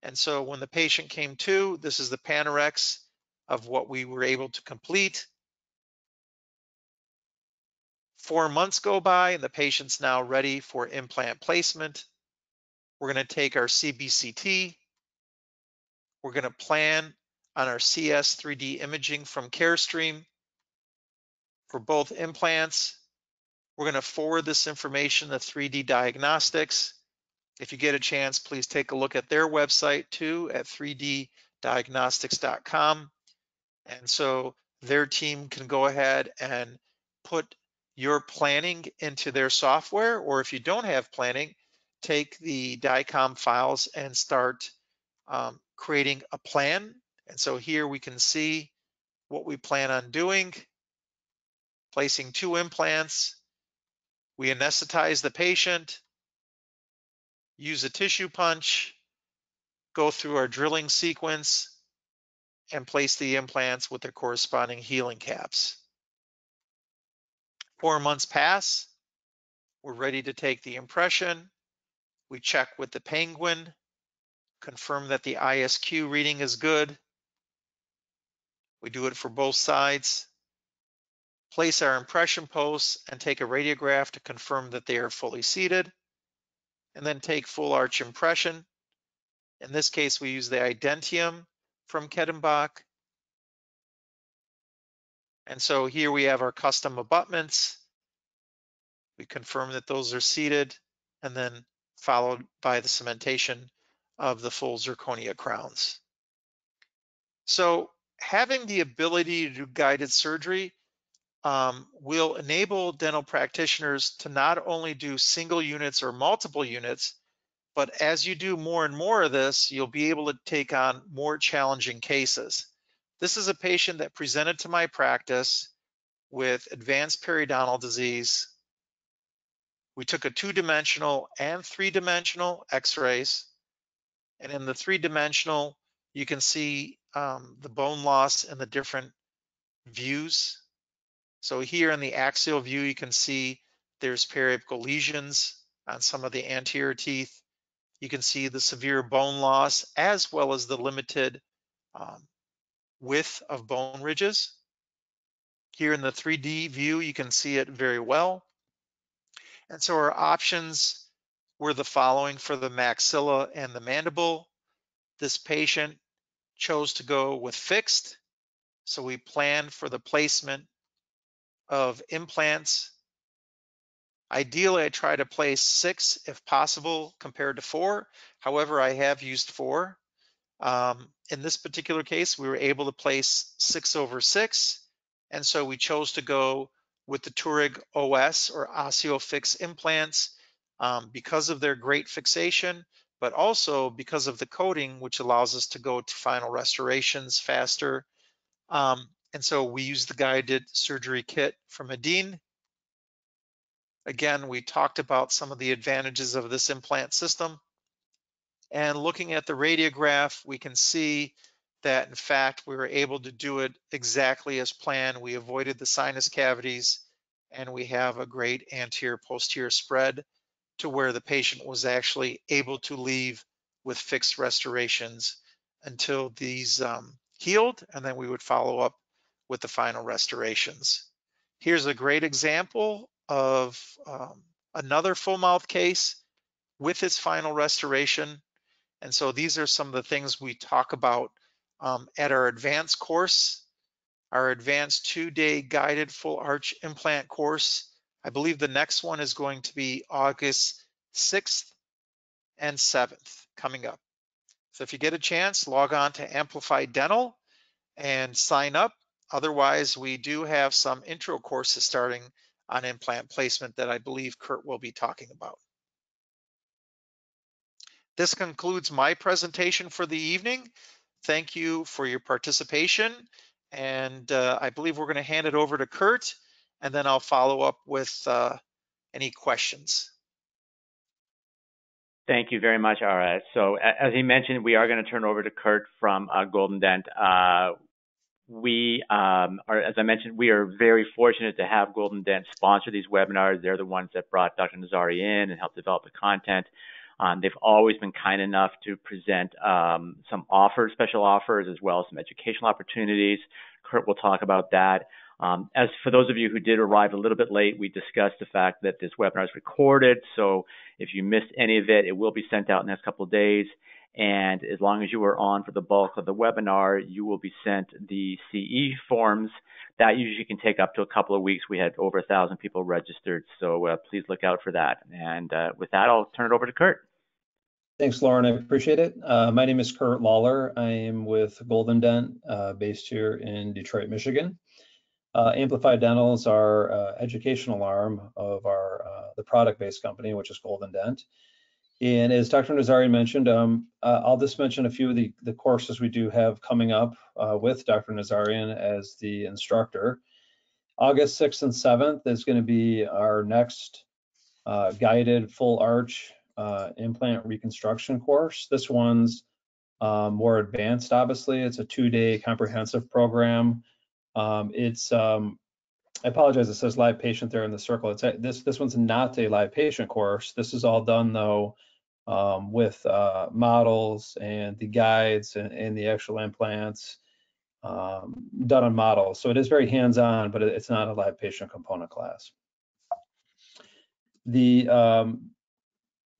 And so when the patient came to, this is the Panorex of what we were able to complete. Four months go by and the patient's now ready for implant placement. We're gonna take our CBCT. We're gonna plan on our CS 3D imaging from Carestream for both implants we're going to forward this information to 3D Diagnostics. If you get a chance, please take a look at their website too at 3ddiagnostics.com. And so their team can go ahead and put your planning into their software, or if you don't have planning, take the DICOM files and start um, creating a plan. And so here we can see what we plan on doing, placing two implants, we anesthetize the patient, use a tissue punch, go through our drilling sequence, and place the implants with their corresponding healing caps. Four months pass, we're ready to take the impression. We check with the penguin, confirm that the ISQ reading is good. We do it for both sides place our impression posts, and take a radiograph to confirm that they are fully seated, and then take full arch impression. In this case, we use the Identium from Kettenbach. And so here we have our custom abutments. We confirm that those are seated, and then followed by the cementation of the full zirconia crowns. So having the ability to do guided surgery um, will enable dental practitioners to not only do single units or multiple units, but as you do more and more of this, you'll be able to take on more challenging cases. This is a patient that presented to my practice with advanced periodontal disease. We took a two-dimensional and three-dimensional x-rays. And in the three-dimensional, you can see um, the bone loss and the different views. So here in the axial view, you can see there's periapical lesions on some of the anterior teeth. You can see the severe bone loss as well as the limited um, width of bone ridges. Here in the 3D view, you can see it very well. And so our options were the following for the maxilla and the mandible. This patient chose to go with fixed. So we planned for the placement of implants. Ideally, I try to place six if possible compared to four. However, I have used four. Um, in this particular case, we were able to place six over six. And so we chose to go with the Touareg OS or OsseoFix implants um, because of their great fixation, but also because of the coating, which allows us to go to final restorations faster. Um, and so we use the guided surgery kit from Adin. Again, we talked about some of the advantages of this implant system. And looking at the radiograph, we can see that in fact, we were able to do it exactly as planned. We avoided the sinus cavities and we have a great anterior posterior spread to where the patient was actually able to leave with fixed restorations until these um, healed, and then we would follow up with the final restorations. Here's a great example of um, another full mouth case with its final restoration. And so these are some of the things we talk about um, at our advanced course, our advanced two-day guided full arch implant course I believe the next one is going to be August 6th and 7th coming up. So if you get a chance, log on to Amplify Dental and sign up. Otherwise, we do have some intro courses starting on implant placement that I believe Kurt will be talking about. This concludes my presentation for the evening. Thank you for your participation. And uh, I believe we're gonna hand it over to Kurt and then I'll follow up with uh, any questions. Thank you very much, Ara. So as he mentioned, we are going to turn over to Kurt from uh, Golden Dent. Uh, we um, are, as I mentioned, we are very fortunate to have Golden Dent sponsor these webinars. They're the ones that brought Dr. Nazari in and helped develop the content. Um, they've always been kind enough to present um, some offers, special offers, as well as some educational opportunities. Kurt will talk about that. Um, as for those of you who did arrive a little bit late, we discussed the fact that this webinar is recorded. So if you missed any of it, it will be sent out in the next couple of days. And as long as you were on for the bulk of the webinar, you will be sent the CE forms. That usually can take up to a couple of weeks. We had over a thousand people registered, so uh, please look out for that. And uh, with that, I'll turn it over to Kurt. Thanks, Lauren. I appreciate it. Uh, my name is Kurt Lawler. I am with Golden Dent, uh, based here in Detroit, Michigan. Uh, Amplify Dental is our uh, educational arm of our uh, the product-based company, which is Golden Dent. And as Dr. Nazarian mentioned, um, uh, I'll just mention a few of the, the courses we do have coming up with Dr. Nazarian as the instructor. August 6th and 7th is going to be our next guided full arch implant reconstruction course. This one's more advanced, obviously. It's a two-day comprehensive program um, it's um, I apologize. It says live patient there in the circle. It's this this one's not a live patient course. This is all done though um, with uh, models and the guides and, and the actual implants um, done on models. So it is very hands-on, but it's not a live patient component class. The um,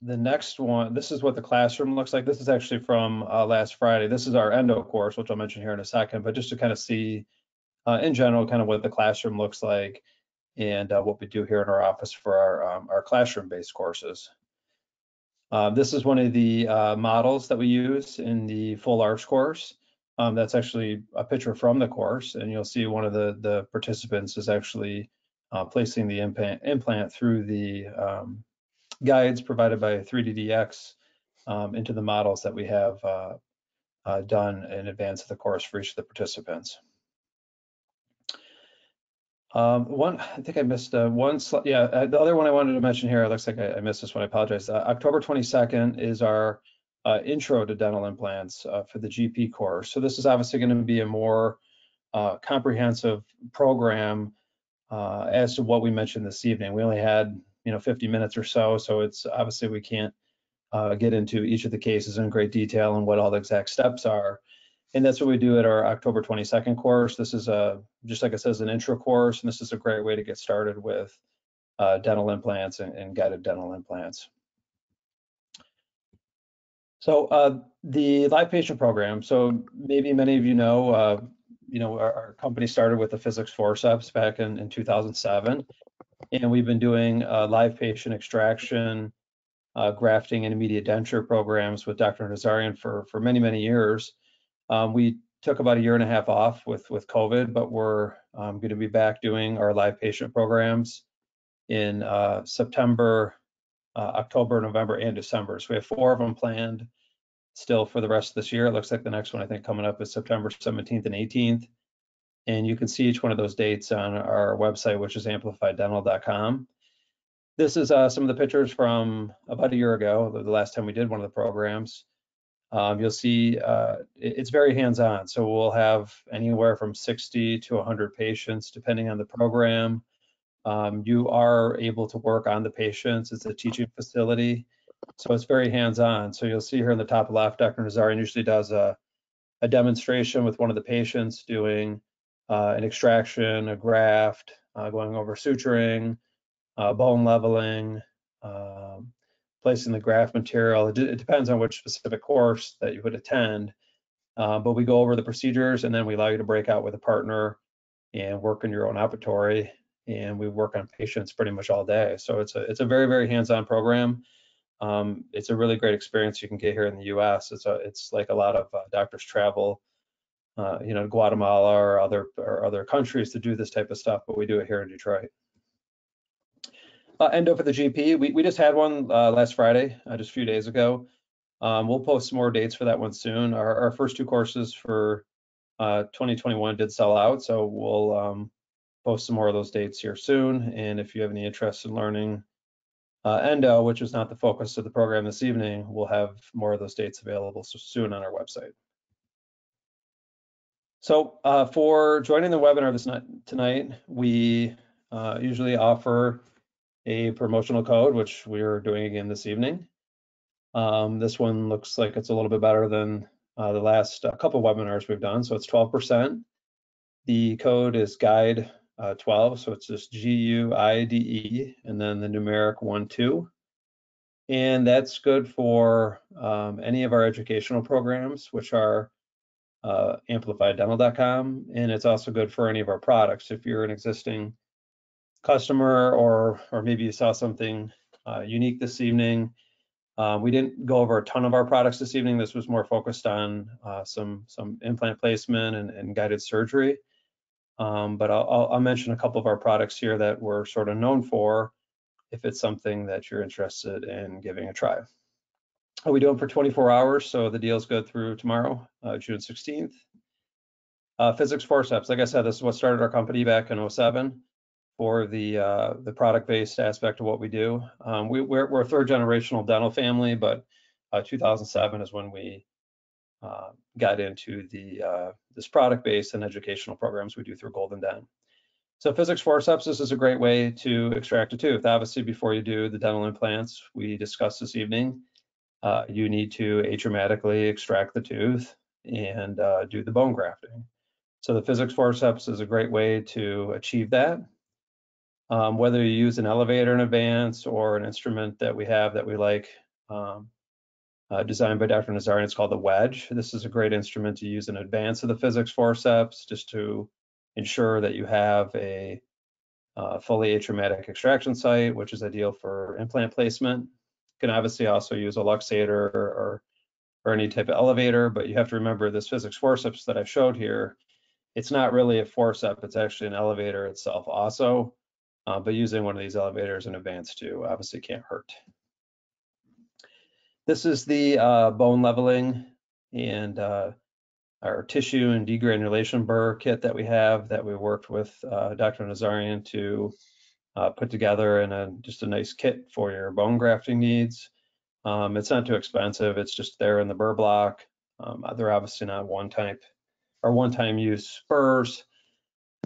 the next one, this is what the classroom looks like. This is actually from uh, last Friday. This is our endo course, which I'll mention here in a second, but just to kind of see uh, in general, kind of what the classroom looks like and uh, what we do here in our office for our, um, our classroom-based courses. Uh, this is one of the uh, models that we use in the full arch course. Um, that's actually a picture from the course, and you'll see one of the, the participants is actually uh, placing the implant, implant through the um, guides provided by 3DDX um, into the models that we have uh, done in advance of the course for each of the participants. Um, one, I think I missed uh, one. Yeah, uh, the other one I wanted to mention here. It looks like I, I missed this one. I apologize. Uh, October 22nd is our uh, intro to dental implants uh, for the GP course. So this is obviously going to be a more uh, comprehensive program uh, as to what we mentioned this evening. We only had, you know, 50 minutes or so, so it's obviously we can't uh, get into each of the cases in great detail and what all the exact steps are. And that's what we do at our October 22nd course. This is a, just like it says, an intro course, and this is a great way to get started with uh, dental implants and, and, guided dental implants. So uh, the live patient program. So maybe many of you know, uh, you know, our, our, company started with the physics forceps back in, in 2007, and we've been doing uh, live patient extraction, uh, grafting, and immediate denture programs with Dr. Nazarian for for many many years. Um, we took about a year and a half off with with COVID, but we're um, going to be back doing our live patient programs in uh, September, uh, October, November, and December. So we have four of them planned still for the rest of this year. It looks like the next one I think coming up is September 17th and 18th. And you can see each one of those dates on our website, which is amplifydental.com. This is uh, some of the pictures from about a year ago, the last time we did one of the programs. Um, you'll see uh, it's very hands-on. So we'll have anywhere from 60 to 100 patients, depending on the program. Um, you are able to work on the patients. It's a teaching facility, so it's very hands-on. So you'll see here in the top left, Dr. Nazarian usually does a, a demonstration with one of the patients doing uh, an extraction, a graft, uh, going over suturing, uh, bone leveling, um, placing the graft material. It, it, depends on which specific course that you would attend. Uh, but we go over the procedures and then we allow you to break out with a partner and work in your own operatory. And we work on patients pretty much all day. So it's a it's a very very hands-on program. Um, it's a really great experience you can get here in the U.S. It's a it's like a lot of uh, doctors travel, uh, you know, Guatemala or other or other countries to do this type of stuff, but we do it here in Detroit. Uh, endo for the GP. We, we just had one uh, last Friday, uh, just a few days ago. Um, we'll post some more dates for that one soon. Our, our first two courses for uh, 2021 did sell out, so we'll um, post some more of those dates here soon. And if you have any interest in learning uh, endo, which is not the focus of the program this evening, we'll have more of those dates available soon on our website. So uh, for joining the webinar this night, tonight, we usually offer a promotional code, which we're doing again this evening. Um, this one looks like it's a little bit better than uh, the last uh, couple webinars we've done. So it's 12%. The code is guide uh, 12, so it's just G-U-I-D-E and then the numeric 1, 2. And that's good for um, any of our educational programs, which are uh, amplifydental.com. And it's also good for any of our products. If you're an existing customer or or maybe you saw something uh, unique this evening. Uh, we didn't go over a ton of our products this evening. This was more focused on uh, some some implant placement and, and guided surgery. Um, but I'll, I'll, mention a couple of our products here that we're sort of known for if it's something that you're interested in giving a try. We do them for 24 hours, so the deals go through tomorrow, uh, June 16th. Uh, physics forceps, like I said, this is what started our company back in 07 for the uh, the product-based aspect of what we do. Um, we, are we're a third generational dental family, but uh, 2007 is when we uh, got into the uh, this product-based and educational programs we do through Golden Dent. So physics forceps, this is a great way to extract a tooth. Obviously, before you do the dental implants we discussed this evening, uh, you need to atraumatically extract the tooth and uh, do the bone grafting. So the physics forceps is a great way to achieve that um, whether you use an elevator in advance or an instrument that we have that we like, um, uh, designed by Dr. Nazarian, it's called the wedge. This is a great instrument to use in advance of the physics forceps, just to ensure that you have a uh, fully atraumatic extraction site, which is ideal for implant placement. Can obviously also use a luxator or, or, or any type of elevator, but you have to remember this physics forceps that I showed here, it's not really a forceps, it's actually an elevator itself also uh, but using one of these elevators in advance too obviously can't hurt. This is the uh, bone leveling and uh, our tissue and degranulation burr kit that we have that we worked with uh, Dr. Nazarian to uh, put together in a just a nice kit for your bone grafting needs. Um, it's not too expensive. It's just there in the burr block. Um, they're obviously not one type or one-time use burrs.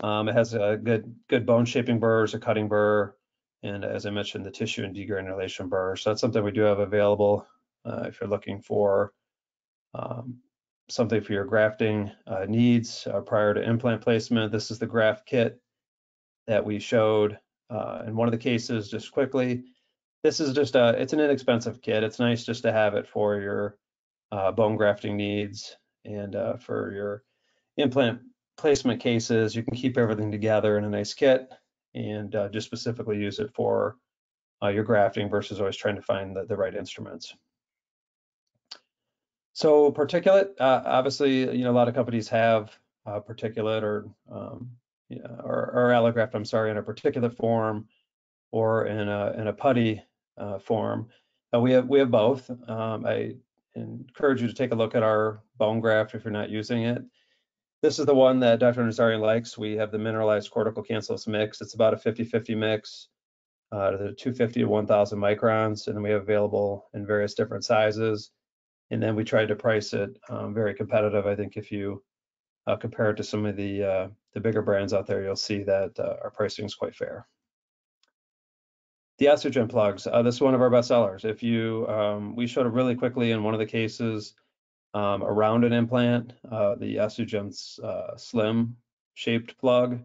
Um, it has a good good bone shaping burrs, a cutting burr, and as I mentioned, the tissue and degranulation burr. So that's something we do have available uh, if you're looking for um, something for your grafting uh, needs uh, prior to implant placement. This is the graft kit that we showed uh, in one of the cases just quickly. This is just a, it's an inexpensive kit. It's nice just to have it for your uh, bone grafting needs and uh, for your implant placement cases. You can keep everything together in a nice kit and uh, just specifically use it for your grafting versus always trying to find the, the right instruments. So particulate, uh, obviously, you know, a lot of companies have uh, particulate or, um, or, or allograft, I'm sorry, in a particulate form or in a, in a putty uh, form. Uh, we have we have both. Um, I encourage you to take a look at our bone graft if you're not using it. This is the one that Dr. Nazarian likes. We have the mineralized cortical cancellous mix. It's about a 50-50 mix, uh, the 250 to 1,000 microns, and we have available in various different sizes and then we tried to price it um, very competitive. I think if you uh, compare it to some of the uh, the bigger brands out there, you'll see that uh, our pricing is quite fair. The Osteogen plugs. Uh, this is one of our best sellers. If you, um, we showed it really quickly in one of the cases um, around an implant, uh, the Osteogen uh, slim shaped plug.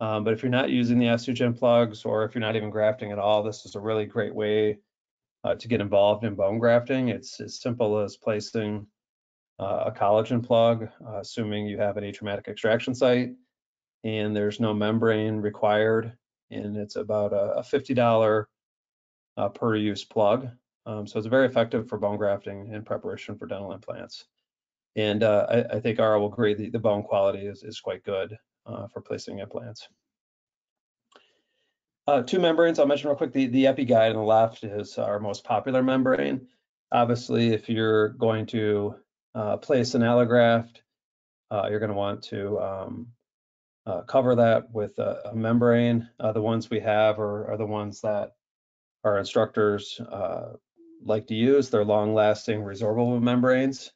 Um, but if you're not using the Osteogen plugs, or if you're not even grafting at all, this is a really great way to get involved in bone grafting. It's as simple as placing a collagen plug, uh, assuming you have an atraumatic extraction site, and there's no membrane required, and it's about a, a $50 uh, per use plug. Um, so it's very effective for bone grafting in preparation for dental implants. And uh, I, I, think Ara will agree the, the bone quality is, is quite good uh, for placing implants. Uh, two membranes, I'll mention real quick. The, the EpiGuide on the left is our most popular membrane. Obviously, if you're going to uh, place an allograft, uh, you're going to want to um, uh, cover that with a, a membrane. Uh, the ones we have are, are, the ones that our instructors uh, like to use. They're long-lasting resorbable membranes.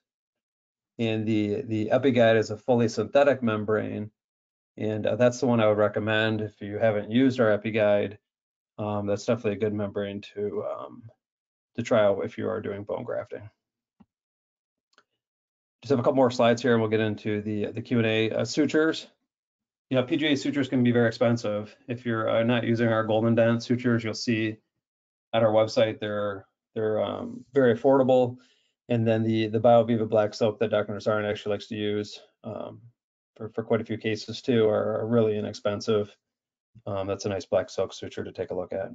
And the, the EpiGuide is a fully synthetic membrane and uh, that's the one I would recommend if you haven't used our EpiGuide. Um, that's definitely a good membrane to um, to try out if you are doing bone grafting. Just have a couple more slides here, and we'll get into the the Q&A uh, sutures. You know, PGA sutures can be very expensive. If you're uh, not using our Golden Dent sutures, you'll see at our website they're they're um, very affordable. And then the the BioViva black soap that Dr. Nazarian actually likes to use um, for, for quite a few cases too are, are really inexpensive. Um, that's a nice black silk suture to take a look at.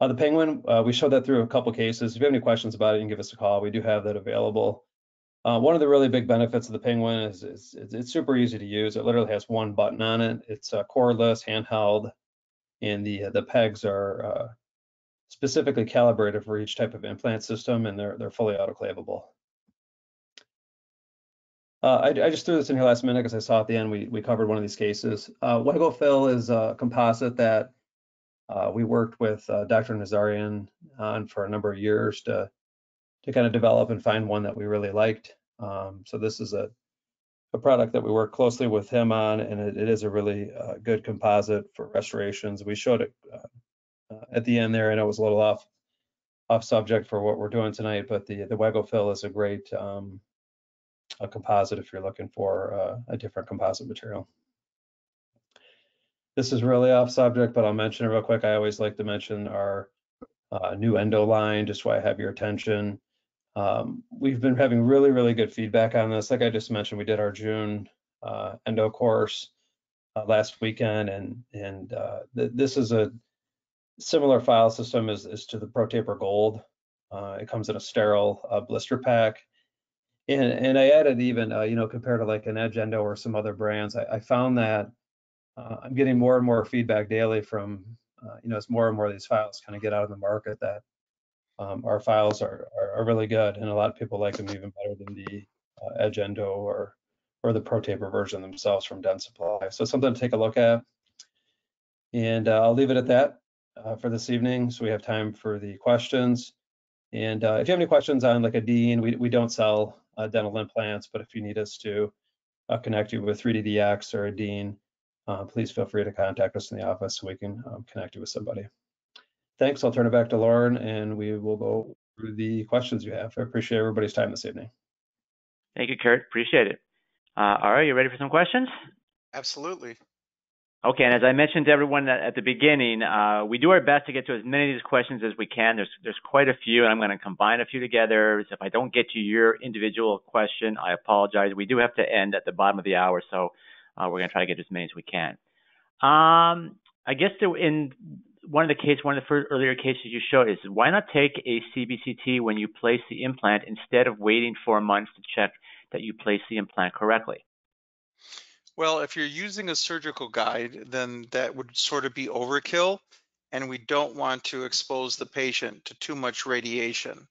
Uh, the penguin, uh, we showed that through a couple cases. If you have any questions about it, you can give us a call. We do have that available. Uh, one of the really big benefits of the penguin is, is, it's super easy to use. It literally has one button on it. It's uh, cordless, handheld, and the the pegs are uh, specifically calibrated for each type of implant system, and they're they're fully autoclavable. Uh, I, I, just threw this in here last minute because I saw at the end we, we covered one of these cases. Uh, Wego fill is a composite that uh, we worked with uh, Dr. Nazarian on for a number of years to to kind of develop and find one that we really liked. Um, so this is a a product that we work closely with him on, and it, it is a really uh, good composite for restorations. We showed it uh, uh, at the end there. and it was a little off off subject for what we're doing tonight, but the the Wego fill is a great um, a composite if you're looking for uh, a different composite material. This is really off subject, but I'll mention it real quick. I always like to mention our uh, new endo line, just so I have your attention. Um, we've been having really, really good feedback on this. Like I just mentioned, we did our June uh, endo course uh, last weekend, and and uh, th this is a similar file system as, as to the ProTaper Gold. Uh, it comes in a sterile uh, blister pack. And, and I added even, uh, you know, compared to like an Edge Endo or some other brands, I, I found that I'm getting more and more feedback daily from, you know, as more and more of these files kind of get out of the market that um, our files are, are, are, really good. And a lot of people like them even better than the uh, or, or the ProTaper version themselves from Dentsply. So something to take a look at. And uh, I'll leave it at that uh, for this evening. So we have time for the questions. And if you have any questions on like Adin, we, we don't sell uh, dental implants, but if you need us to uh, connect you with 3DDX or Adin, uh, please feel free to contact us in the office so we can um, connect you with somebody. Thanks. I'll turn it back to Lauren and we will go through the questions you have. I appreciate everybody's time this evening. Thank you, Kurt. Appreciate it. Uh, all right, you ready for some questions? Absolutely. Okay, and as I mentioned to everyone at the beginning, uh, we do our best to get to as many of these questions as we can. There's there's quite a few, and I'm going to combine a few together. So if I don't get to your individual question, I apologize. We do have to end at the bottom of the hour, so uh, we're going to try to get as many as we can. Um, I guess there, in one of the cases, one of the first earlier cases you showed is why not take a CBCT when you place the implant instead of waiting four months to check that you place the implant correctly? Well, if you're using a surgical guide, then that would sort of be overkill, and we don't want to expose the patient to too much radiation.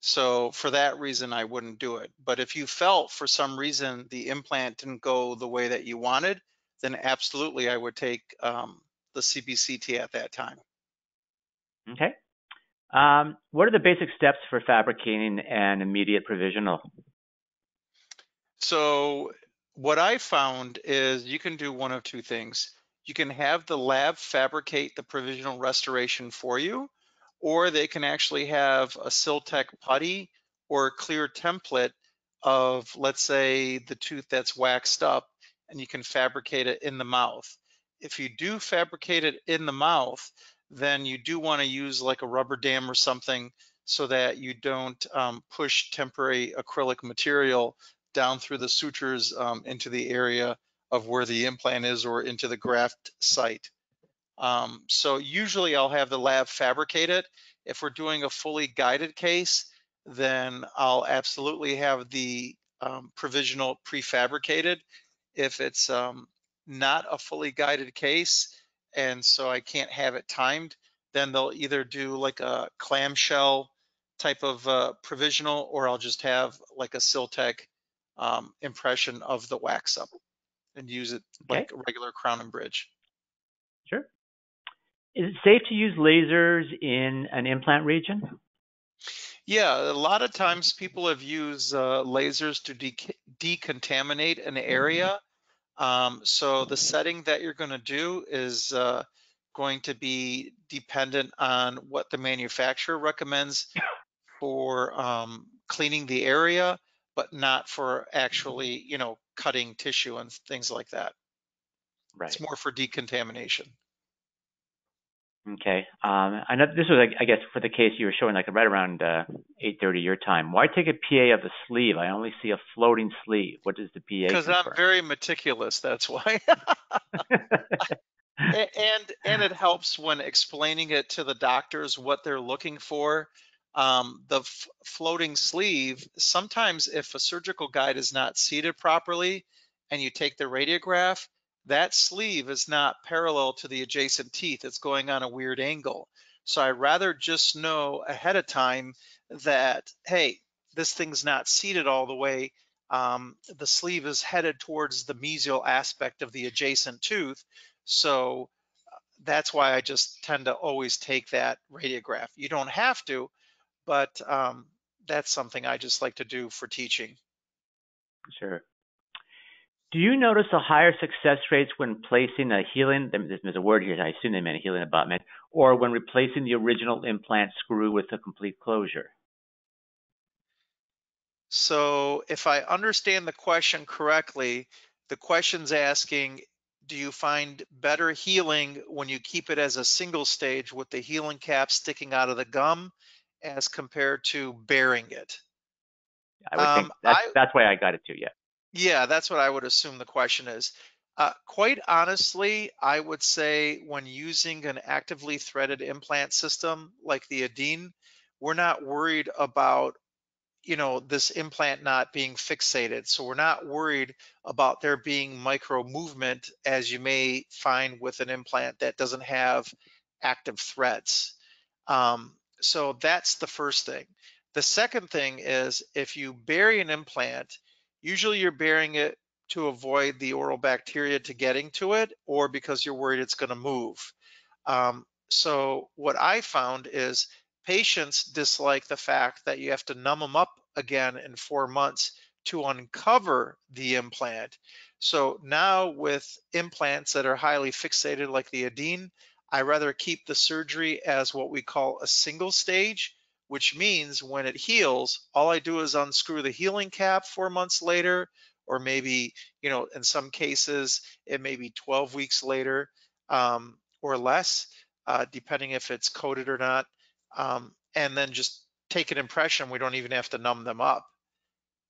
So for that reason, I wouldn't do it. But if you felt for some reason the implant didn't go the way that you wanted, then absolutely I would take um, the CBCT at that time. Okay. Um, what are the basic steps for fabricating an immediate provisional? So what I found is you can do one of two things. You can have the lab fabricate the provisional restoration for you, or they can actually have a Siltech putty or a clear template of, let's say, the tooth that's waxed up, and you can fabricate it in the mouth. If you do fabricate it in the mouth, then you do want to use like a rubber dam or something so that you don't um, push temporary acrylic material down through the sutures um, into the area of where the implant is or into the graft site. Um, so usually I'll have the lab fabricate it. If we're doing a fully guided case, then I'll absolutely have the um, provisional prefabricated. If it's um, not a fully guided case, and so I can't have it timed, then they'll either do like a clamshell type of uh, provisional, or I'll just have like a Siltech um, impression of the wax up and use it Okay. like a regular crown and bridge. Sure. Is it safe to use lasers in an implant region? Yeah, a lot of times people have used uh, lasers to de- decontaminate an area. Um, so the setting that you're going to do is uh, going to be dependent on what the manufacturer recommends for um, cleaning the area, but not for actually, you know, cutting tissue and things like that. Right. It's more for decontamination. Okay. Um, I know this was, I guess, for the case you were showing, like right around uh, 8:30 your time. Why take a PA of the sleeve? I only see a floating sleeve. What does the PA? Because I'm very meticulous, that's why. And and it helps when explaining it to the doctors what they're looking for. Um, the f- floating sleeve, sometimes if a surgical guide is not seated properly and you take the radiograph, that sleeve is not parallel to the adjacent teeth. It's going on a weird angle. So I'd rather just know ahead of time that, hey, this thing's not seated all the way. Um, the sleeve is headed towards the mesial aspect of the adjacent tooth. So uh, that's why I just tend to always take that radiograph. You don't have to, but um, that's something I just like to do for teaching. Sure. Do you notice a higher success rates when placing a healing? There's a word here. I assume they meant a healing abutment, or when replacing the original implant screw with a complete closure. So if I understand the question correctly, the question's asking, do you find better healing when you keep it as a single stage with the healing cap sticking out of the gum as compared to bearing it? I would think Um, that's, I- that's why I got it too. Yeah. Yeah, that's what I would assume the question is. Uh, quite honestly, I would say when using an actively threaded implant system like the Adin, we're not worried about, you know, this implant not being fixated. So we're not worried about there being micro movement as you may find with an implant that doesn't have active threads. Um, so that's the first thing. The second thing is if you bury an implant, usually you're burying it to avoid the oral bacteria to getting to it or because you're worried it's going to move. Um, so what I found is patients dislike the fact that you have to numb them up again in four months to uncover the implant. So now with implants that are highly fixated like the Adin, I rather keep the surgery as what we call a single stage, which means when it heals, all I do is unscrew the healing cap four months later, or maybe, you know, in some cases, it may be 12 weeks later um, or less, uh, depending if it's coated or not. Um, and then just take an impression. We don't even have to numb them up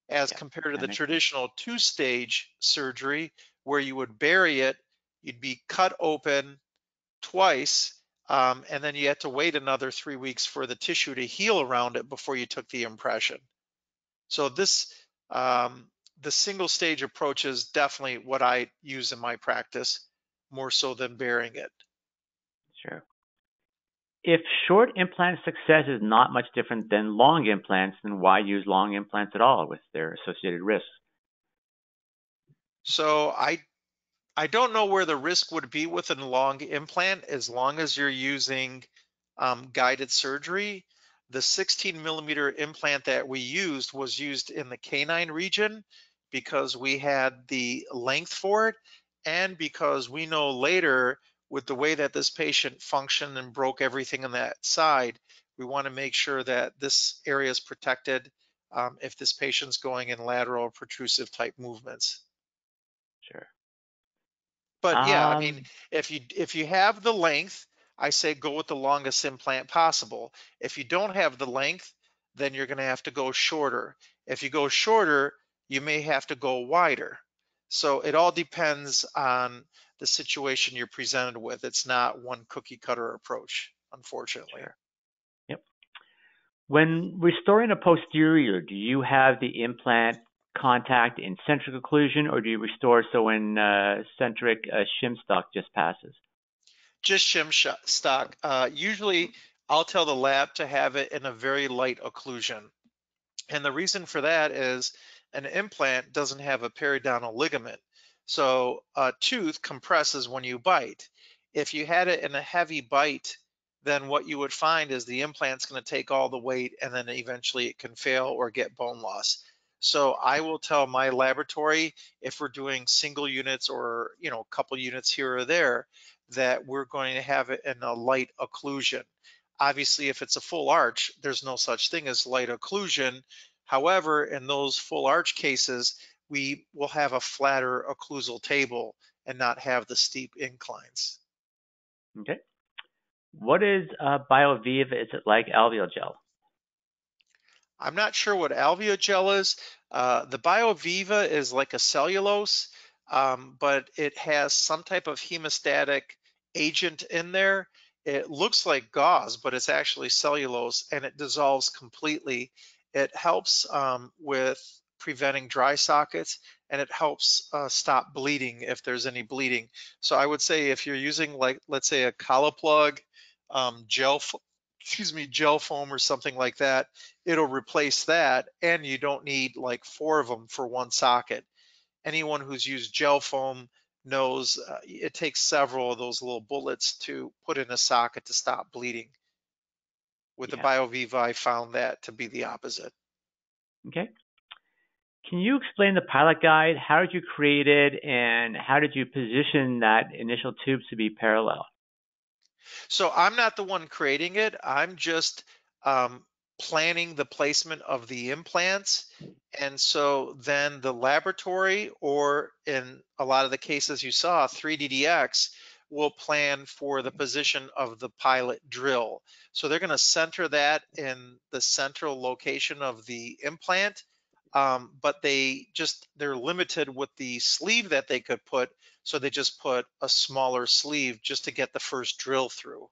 as yeah, compared to the traditional two stage surgery where you would bury it, you'd be cut open twice, um, and then you had to wait another three weeks for the tissue to heal around it before you took the impression. So this, um, the single stage approach is definitely what I use in my practice more so than burying it. Sure. If short implant success is not much different than long implants, then why use long implants at all with their associated risks? So I I don't know where the risk would be with a long implant as long as you're using um, guided surgery. The 16 millimeter implant that we used was used in the canine region because we had the length for it and because we know later with the way that this patient functioned and broke everything on that side, we want to make sure that this area is protected um, if this patient's going in lateral protrusive type movements. Sure. But yeah, um, I mean, um if you if you have the length, I say go with the longest implant possible. If you don't have the length, then you're going to have to go shorter. If you go shorter, you may have to go wider. So it all depends on the situation you're presented with. It's not one cookie cutter approach, unfortunately. Sure. Yep. When restoring a posterior, do you have the implant contact in centric occlusion or do you restore so when uh, centric uh, shim stock just passes? Just shim stock. Uh, usually I'll tell the lab to have it in a very light occlusion. And the reason for that is an implant doesn't have a periodontal ligament. So a tooth compresses when you bite. If you had it in a heavy bite, then what you would find is the implant's going to take all the weight and then eventually it can fail or get bone loss. So I will tell my laboratory if we're doing single units or you know a couple units here or there that we're going to have it in a light occlusion. Obviously, if it's a full arch, there's no such thing as light occlusion. However, in those full arch cases, we will have a flatter occlusal table and not have the steep inclines. Okay. What is uh, BioViva? Is it like Alvogyl? I'm not sure what Alvogyl is. Uh, the BioViva is like a cellulose, um, but it has some type of hemostatic agent in there. It looks like gauze, but it's actually cellulose and it dissolves completely. It helps um, with preventing dry sockets and it helps uh, stop bleeding if there's any bleeding. So I would say if you're using like, let's say a CollaPlug um, gel, excuse me, gel foam or something like that, it'll replace that and you don't need like four of them for one socket. Anyone who's used gel foam knows uh, it takes several of those little bullets to put in a socket to stop bleeding. With yeah. the BioViva, I found that to be the opposite. Okay. Can you explain the pilot guide? How did you create it and how did you position that initial tubes to be parallel? So I'm not the one creating it. I'm just um, planning the placement of the implants. And so then the laboratory, or in a lot of the cases you saw, 3DDX, will plan for the position of the pilot drill. So they're going to center that in the central location of the implant um, but they just they're limited with the sleeve that they could put so they just put a smaller sleeve just to get the first drill through.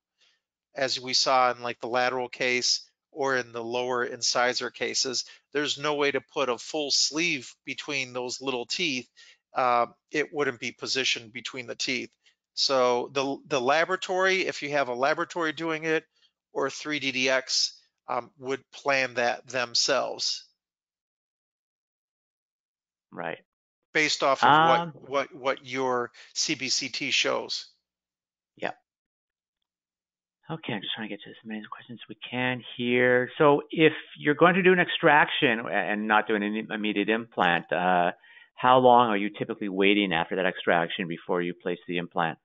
As we saw in like the lateral case or in the lower incisor cases there's no way to put a full sleeve between those little teeth uh, it wouldn't be positioned between the teeth. So the the laboratory if you have a laboratory doing it or 3ddx um, would plan that themselves. Right. Based off of um, what, what, what your CBCT shows. Yeah. Okay, I'm just trying to get to as many questions as we can here. So if you're going to do an extraction and not do an immediate implant, uh, how long are you typically waiting after that extraction before you place the implant?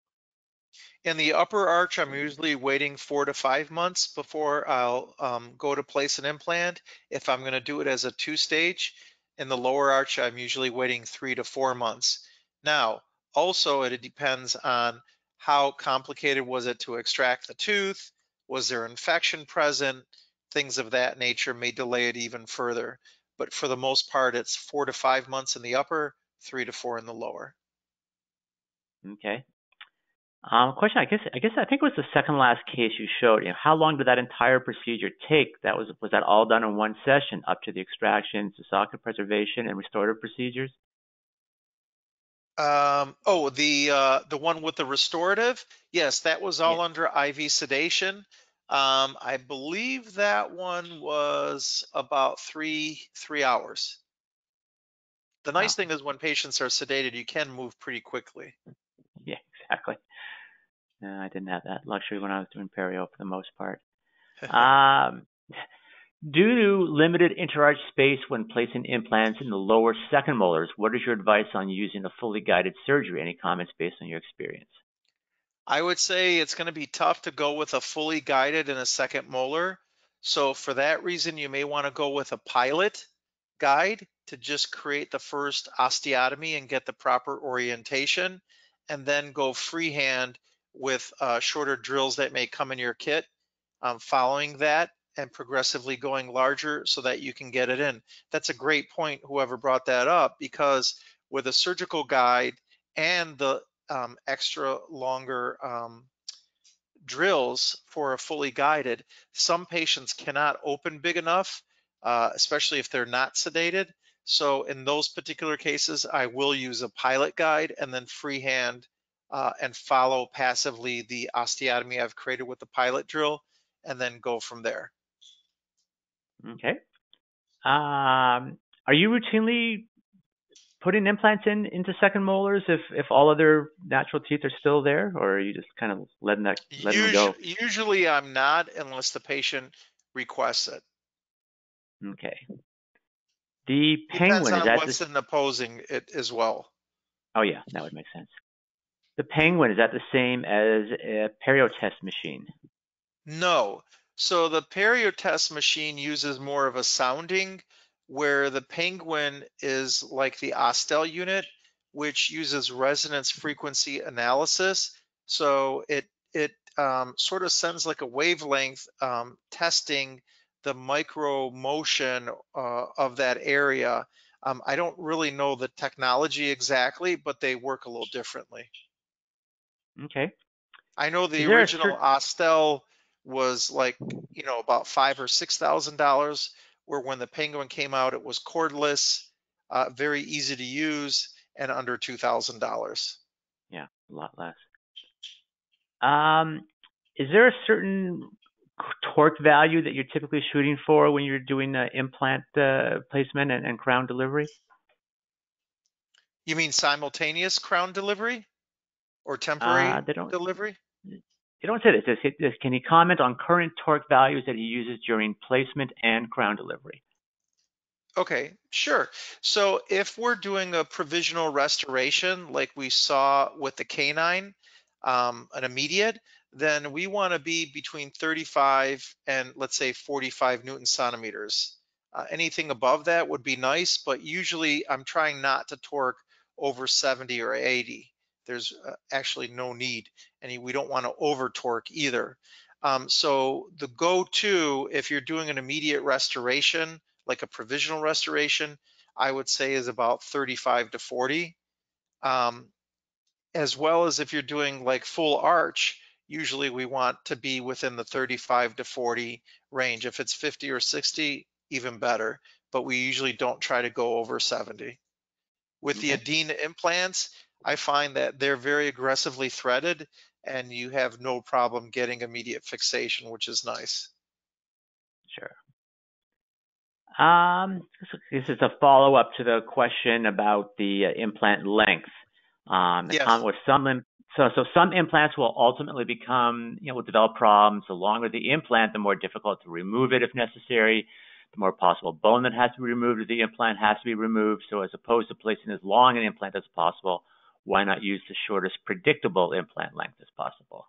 In the upper arch, I'm usually waiting four to five months before I'll um, go to place an implant. If I'm going to do it as a two stage, in the lower arch, I'm usually waiting three to four months. Now, also, it depends on how complicated was it to extract the tooth? Was there infection present? Things of that nature may delay it even further. But for the most part, it's four to five months in the upper, three to four in the lower. Okay. Um, question, I guess, I guess, I think it was the second last case you showed. You know, how long did that entire procedure take? That was was that all done in one session, up to the extraction, to socket preservation, and restorative procedures? Um, oh, the uh, the one with the restorative, yes, that was all Yeah. under IV sedation. Um, I believe that one was about three three hours. The Wow. nice thing is when patients are sedated, you can move pretty quickly. Yeah, exactly. Uh, I didn't have that luxury when I was doing perio for the most part. Um, due to limited interarch space when placing implants in the lower second molars, what is your advice on using a fully guided surgery? Any comments based on your experience? I would say it's going to be tough to go with a fully guided in a second molar. So for that reason, you may want to go with a pilot guide to just create the first osteotomy and get the proper orientation, and then go freehand with uh, shorter drills that may come in your kit um, following that and progressively going larger so that you can get it in. That's a great point, whoever brought that up, because with a surgical guide and the um, extra longer um, drills for a fully guided, some patients cannot open big enough, uh, especially if they're not sedated. So in those particular cases, I will use a pilot guide and then freehand uh, and follow passively the osteotomy I've created with the pilot drill and then go from there. Okay. Um, are you routinely putting implants in into second molars if if all other natural teeth are still there, or are you just kind of letting that letting them go? Usually, usually I'm not unless the patient requests it. Okay. The Depends penguin is on what's the, in opposing it as well. oh yeah that would make sense. The penguin is that the same as a perio test machine? No. So the Periotest machine uses more of a sounding, where the Penguin is like the Osstell unit, which uses resonance frequency analysis. So it it um, sort of sends like a wavelength um, testing the micro motion uh, of that area. Um, I don't really know the technology exactly, but they work a little differently. Okay. I know the original Osstell was like, you know, about five or six thousand dollars, where when the Penguin came out, it was cordless, uh, very easy to use, and under two thousand dollars. Yeah, a lot less. Um, is there a certain torque value that you're typically shooting for when you're doing uh, implant uh, placement and, and crown delivery? You mean simultaneous crown delivery or temporary Uh, they don't. delivery? They don't say this. He- does- Can he comment on current torque values that he uses during placement and crown delivery? Okay, sure. So if we're doing a provisional restoration like we saw with the canine, um, an immediate, then we want to be between 35 and let's say 45 Newton centimeters. Uh, anything above that would be nice, but usually I'm trying not to torque over 70 or 80. There's uh, actually no need, and we don't want to over torque either. Um, so the go-to, if you're doing an immediate restoration, like a provisional restoration, I would say is about 35 to 40. Um, as well as if you're doing like full arch, usually we want to be within the 35 to 40 range. If it's 50 or 60, even better, but we usually don't try to go over 70. With the. Adin implants, I find that they're very aggressively threaded and you have no problem getting immediate fixation, which is nice. Sure. Um, this is a follow-up to the question about the uh, implant length. Um, Yes. was some so, so some implants will ultimately become, you know, will develop problems. The longer the implant, the more difficult to remove it if necessary. The more possible bone that has to be removed if the implant has to be removed. So, as opposed to placing as long an implant as possible, why not use the shortest predictable implant length as possible?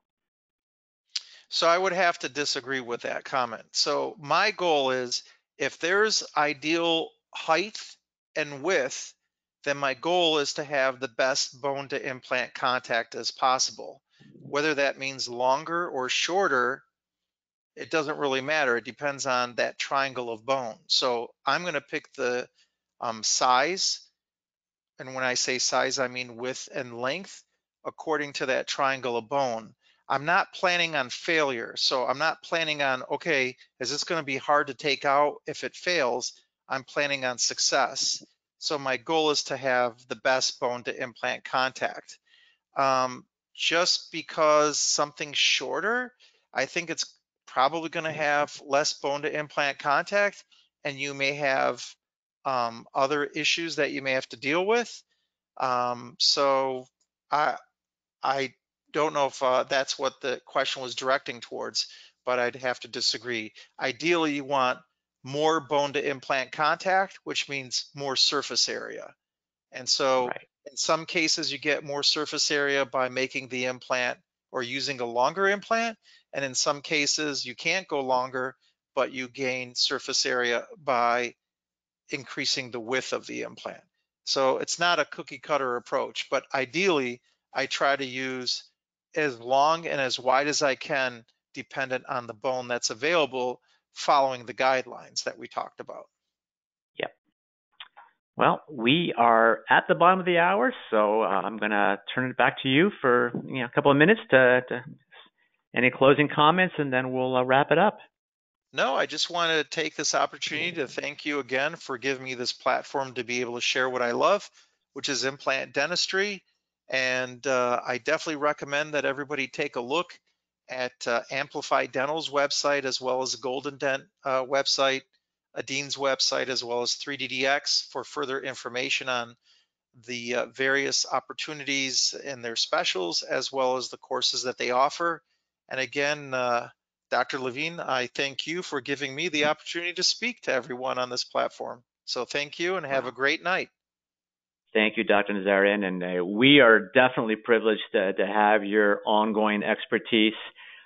So, I would have to disagree with that comment. So, my goal is if there's ideal height and width then my goal is to have the best bone to implant contact as possible. Whether that means longer or shorter, it doesn't really matter. It depends on that triangle of bone. So I'm going to pick the um, size. And when I say size, I mean width and length according to that triangle of bone. I'm not planning on failure. So I'm not planning on, okay, is this going to be hard to take out if it fails? I'm planning on success. So my goal is to have the best bone to implant contact. Um, just because something's shorter, I think it's probably going to have less bone to implant contact, and you may have um, other issues that you may have to deal with. Um, so I I don't know if uh, that's what the question was directing towards, but I'd have to disagree. Ideally, you want more bone to implant contact, which means more surface area. And so right. in some cases, you get more surface area by making the implant or using a longer implant. And in some cases, you can't go longer, but you gain surface area by increasing the width of the implant. So it's not a cookie cutter approach, but ideally, I try to use as long and as wide as I can, dependent on the bone that's available following the guidelines that we talked about. Yep. Well, we are at the bottom of the hour, so uh, I'm going to turn it back to you for you know, a couple of minutes to, to any closing comments, and then we'll uh, wrap it up. No, I just want to take this opportunity to thank you again for giving me this platform to be able to share what I love, which is implant dentistry. And uh, I definitely recommend that everybody take a look at uh, Amplify Dental's website, as well as Golden Dent uh, website, Adin's website, as well as 3DDX for further information on the uh, various opportunities and their specials, as well as the courses that they offer. And again, uh, Dr. Levine, I thank you for giving me the opportunity to speak to everyone on this platform. So thank you and have a great night. Thank you, Dr. Nazarian. And uh, we are definitely privileged to, to have your ongoing expertise.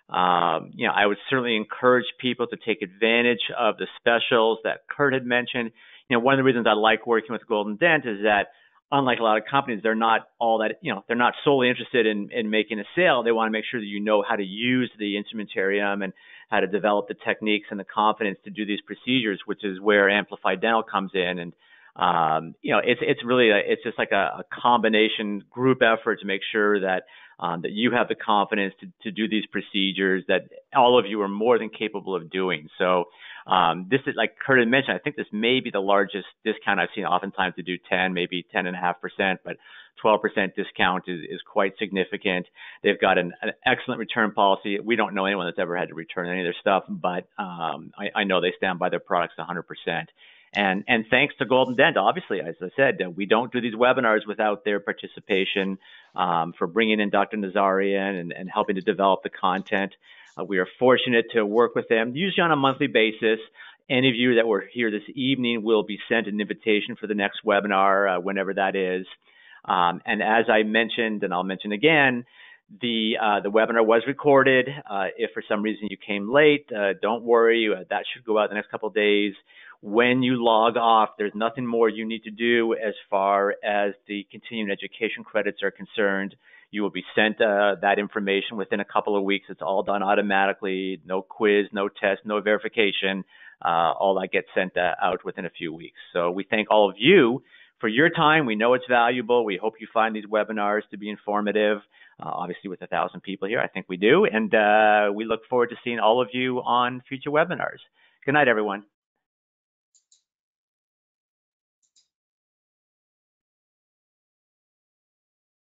Um, you know, I would certainly encourage people to take advantage of the specials that Kurt had mentioned. You know, one of the reasons I like working with Golden Dent is that unlike a lot of companies, they're not all that, you know, they're not solely interested in, in making a sale. They want to make sure that you know how to use the instrumentarium and how to develop the techniques and the confidence to do these procedures, which is where Amplify Dental comes in. And um, you know, it's it's really a, it's just like a, a, combination group effort to make sure that um, that you have the confidence to, to do these procedures that all of you are more than capable of doing. So um, this is like Kurt had mentioned. I think this may be the largest discount I've seen. Oftentimes to do 10, maybe 10 and a half percent, but 12% discount is, is quite significant. They've got an, an, excellent return policy. We don't know anyone that's ever had to return any of their stuff, but um, I, I know they stand by their products 100%. And, and thanks to Golden Dent, obviously, as I said, we don't do these webinars without their participation um, for bringing in Dr. Nazarian and, and helping to develop the content. Uh, we are fortunate to work with them, usually on a monthly basis. Any of you that were here this evening will be sent an invitation for the next webinar, uh, whenever that is. Um, and as I mentioned, and I'll mention again, the uh, the webinar was recorded. Uh, if for some reason you came late, uh, don't worry. Uh, that should go out in the next couple of days when you log off, there's nothing more you need to do as far as the continuing education credits are concerned. You will be sent uh, that information within a couple of weeks. It's all done automatically, no quiz, no test, no verification. Uh, all that gets sent uh, out within a few weeks. So we thank all of you for your time. We know it's valuable. We hope you find these webinars to be informative. Uh, obviously, with a thousand people here, I think we do. And uh, we look forward to seeing all of you on future webinars. Good night, everyone.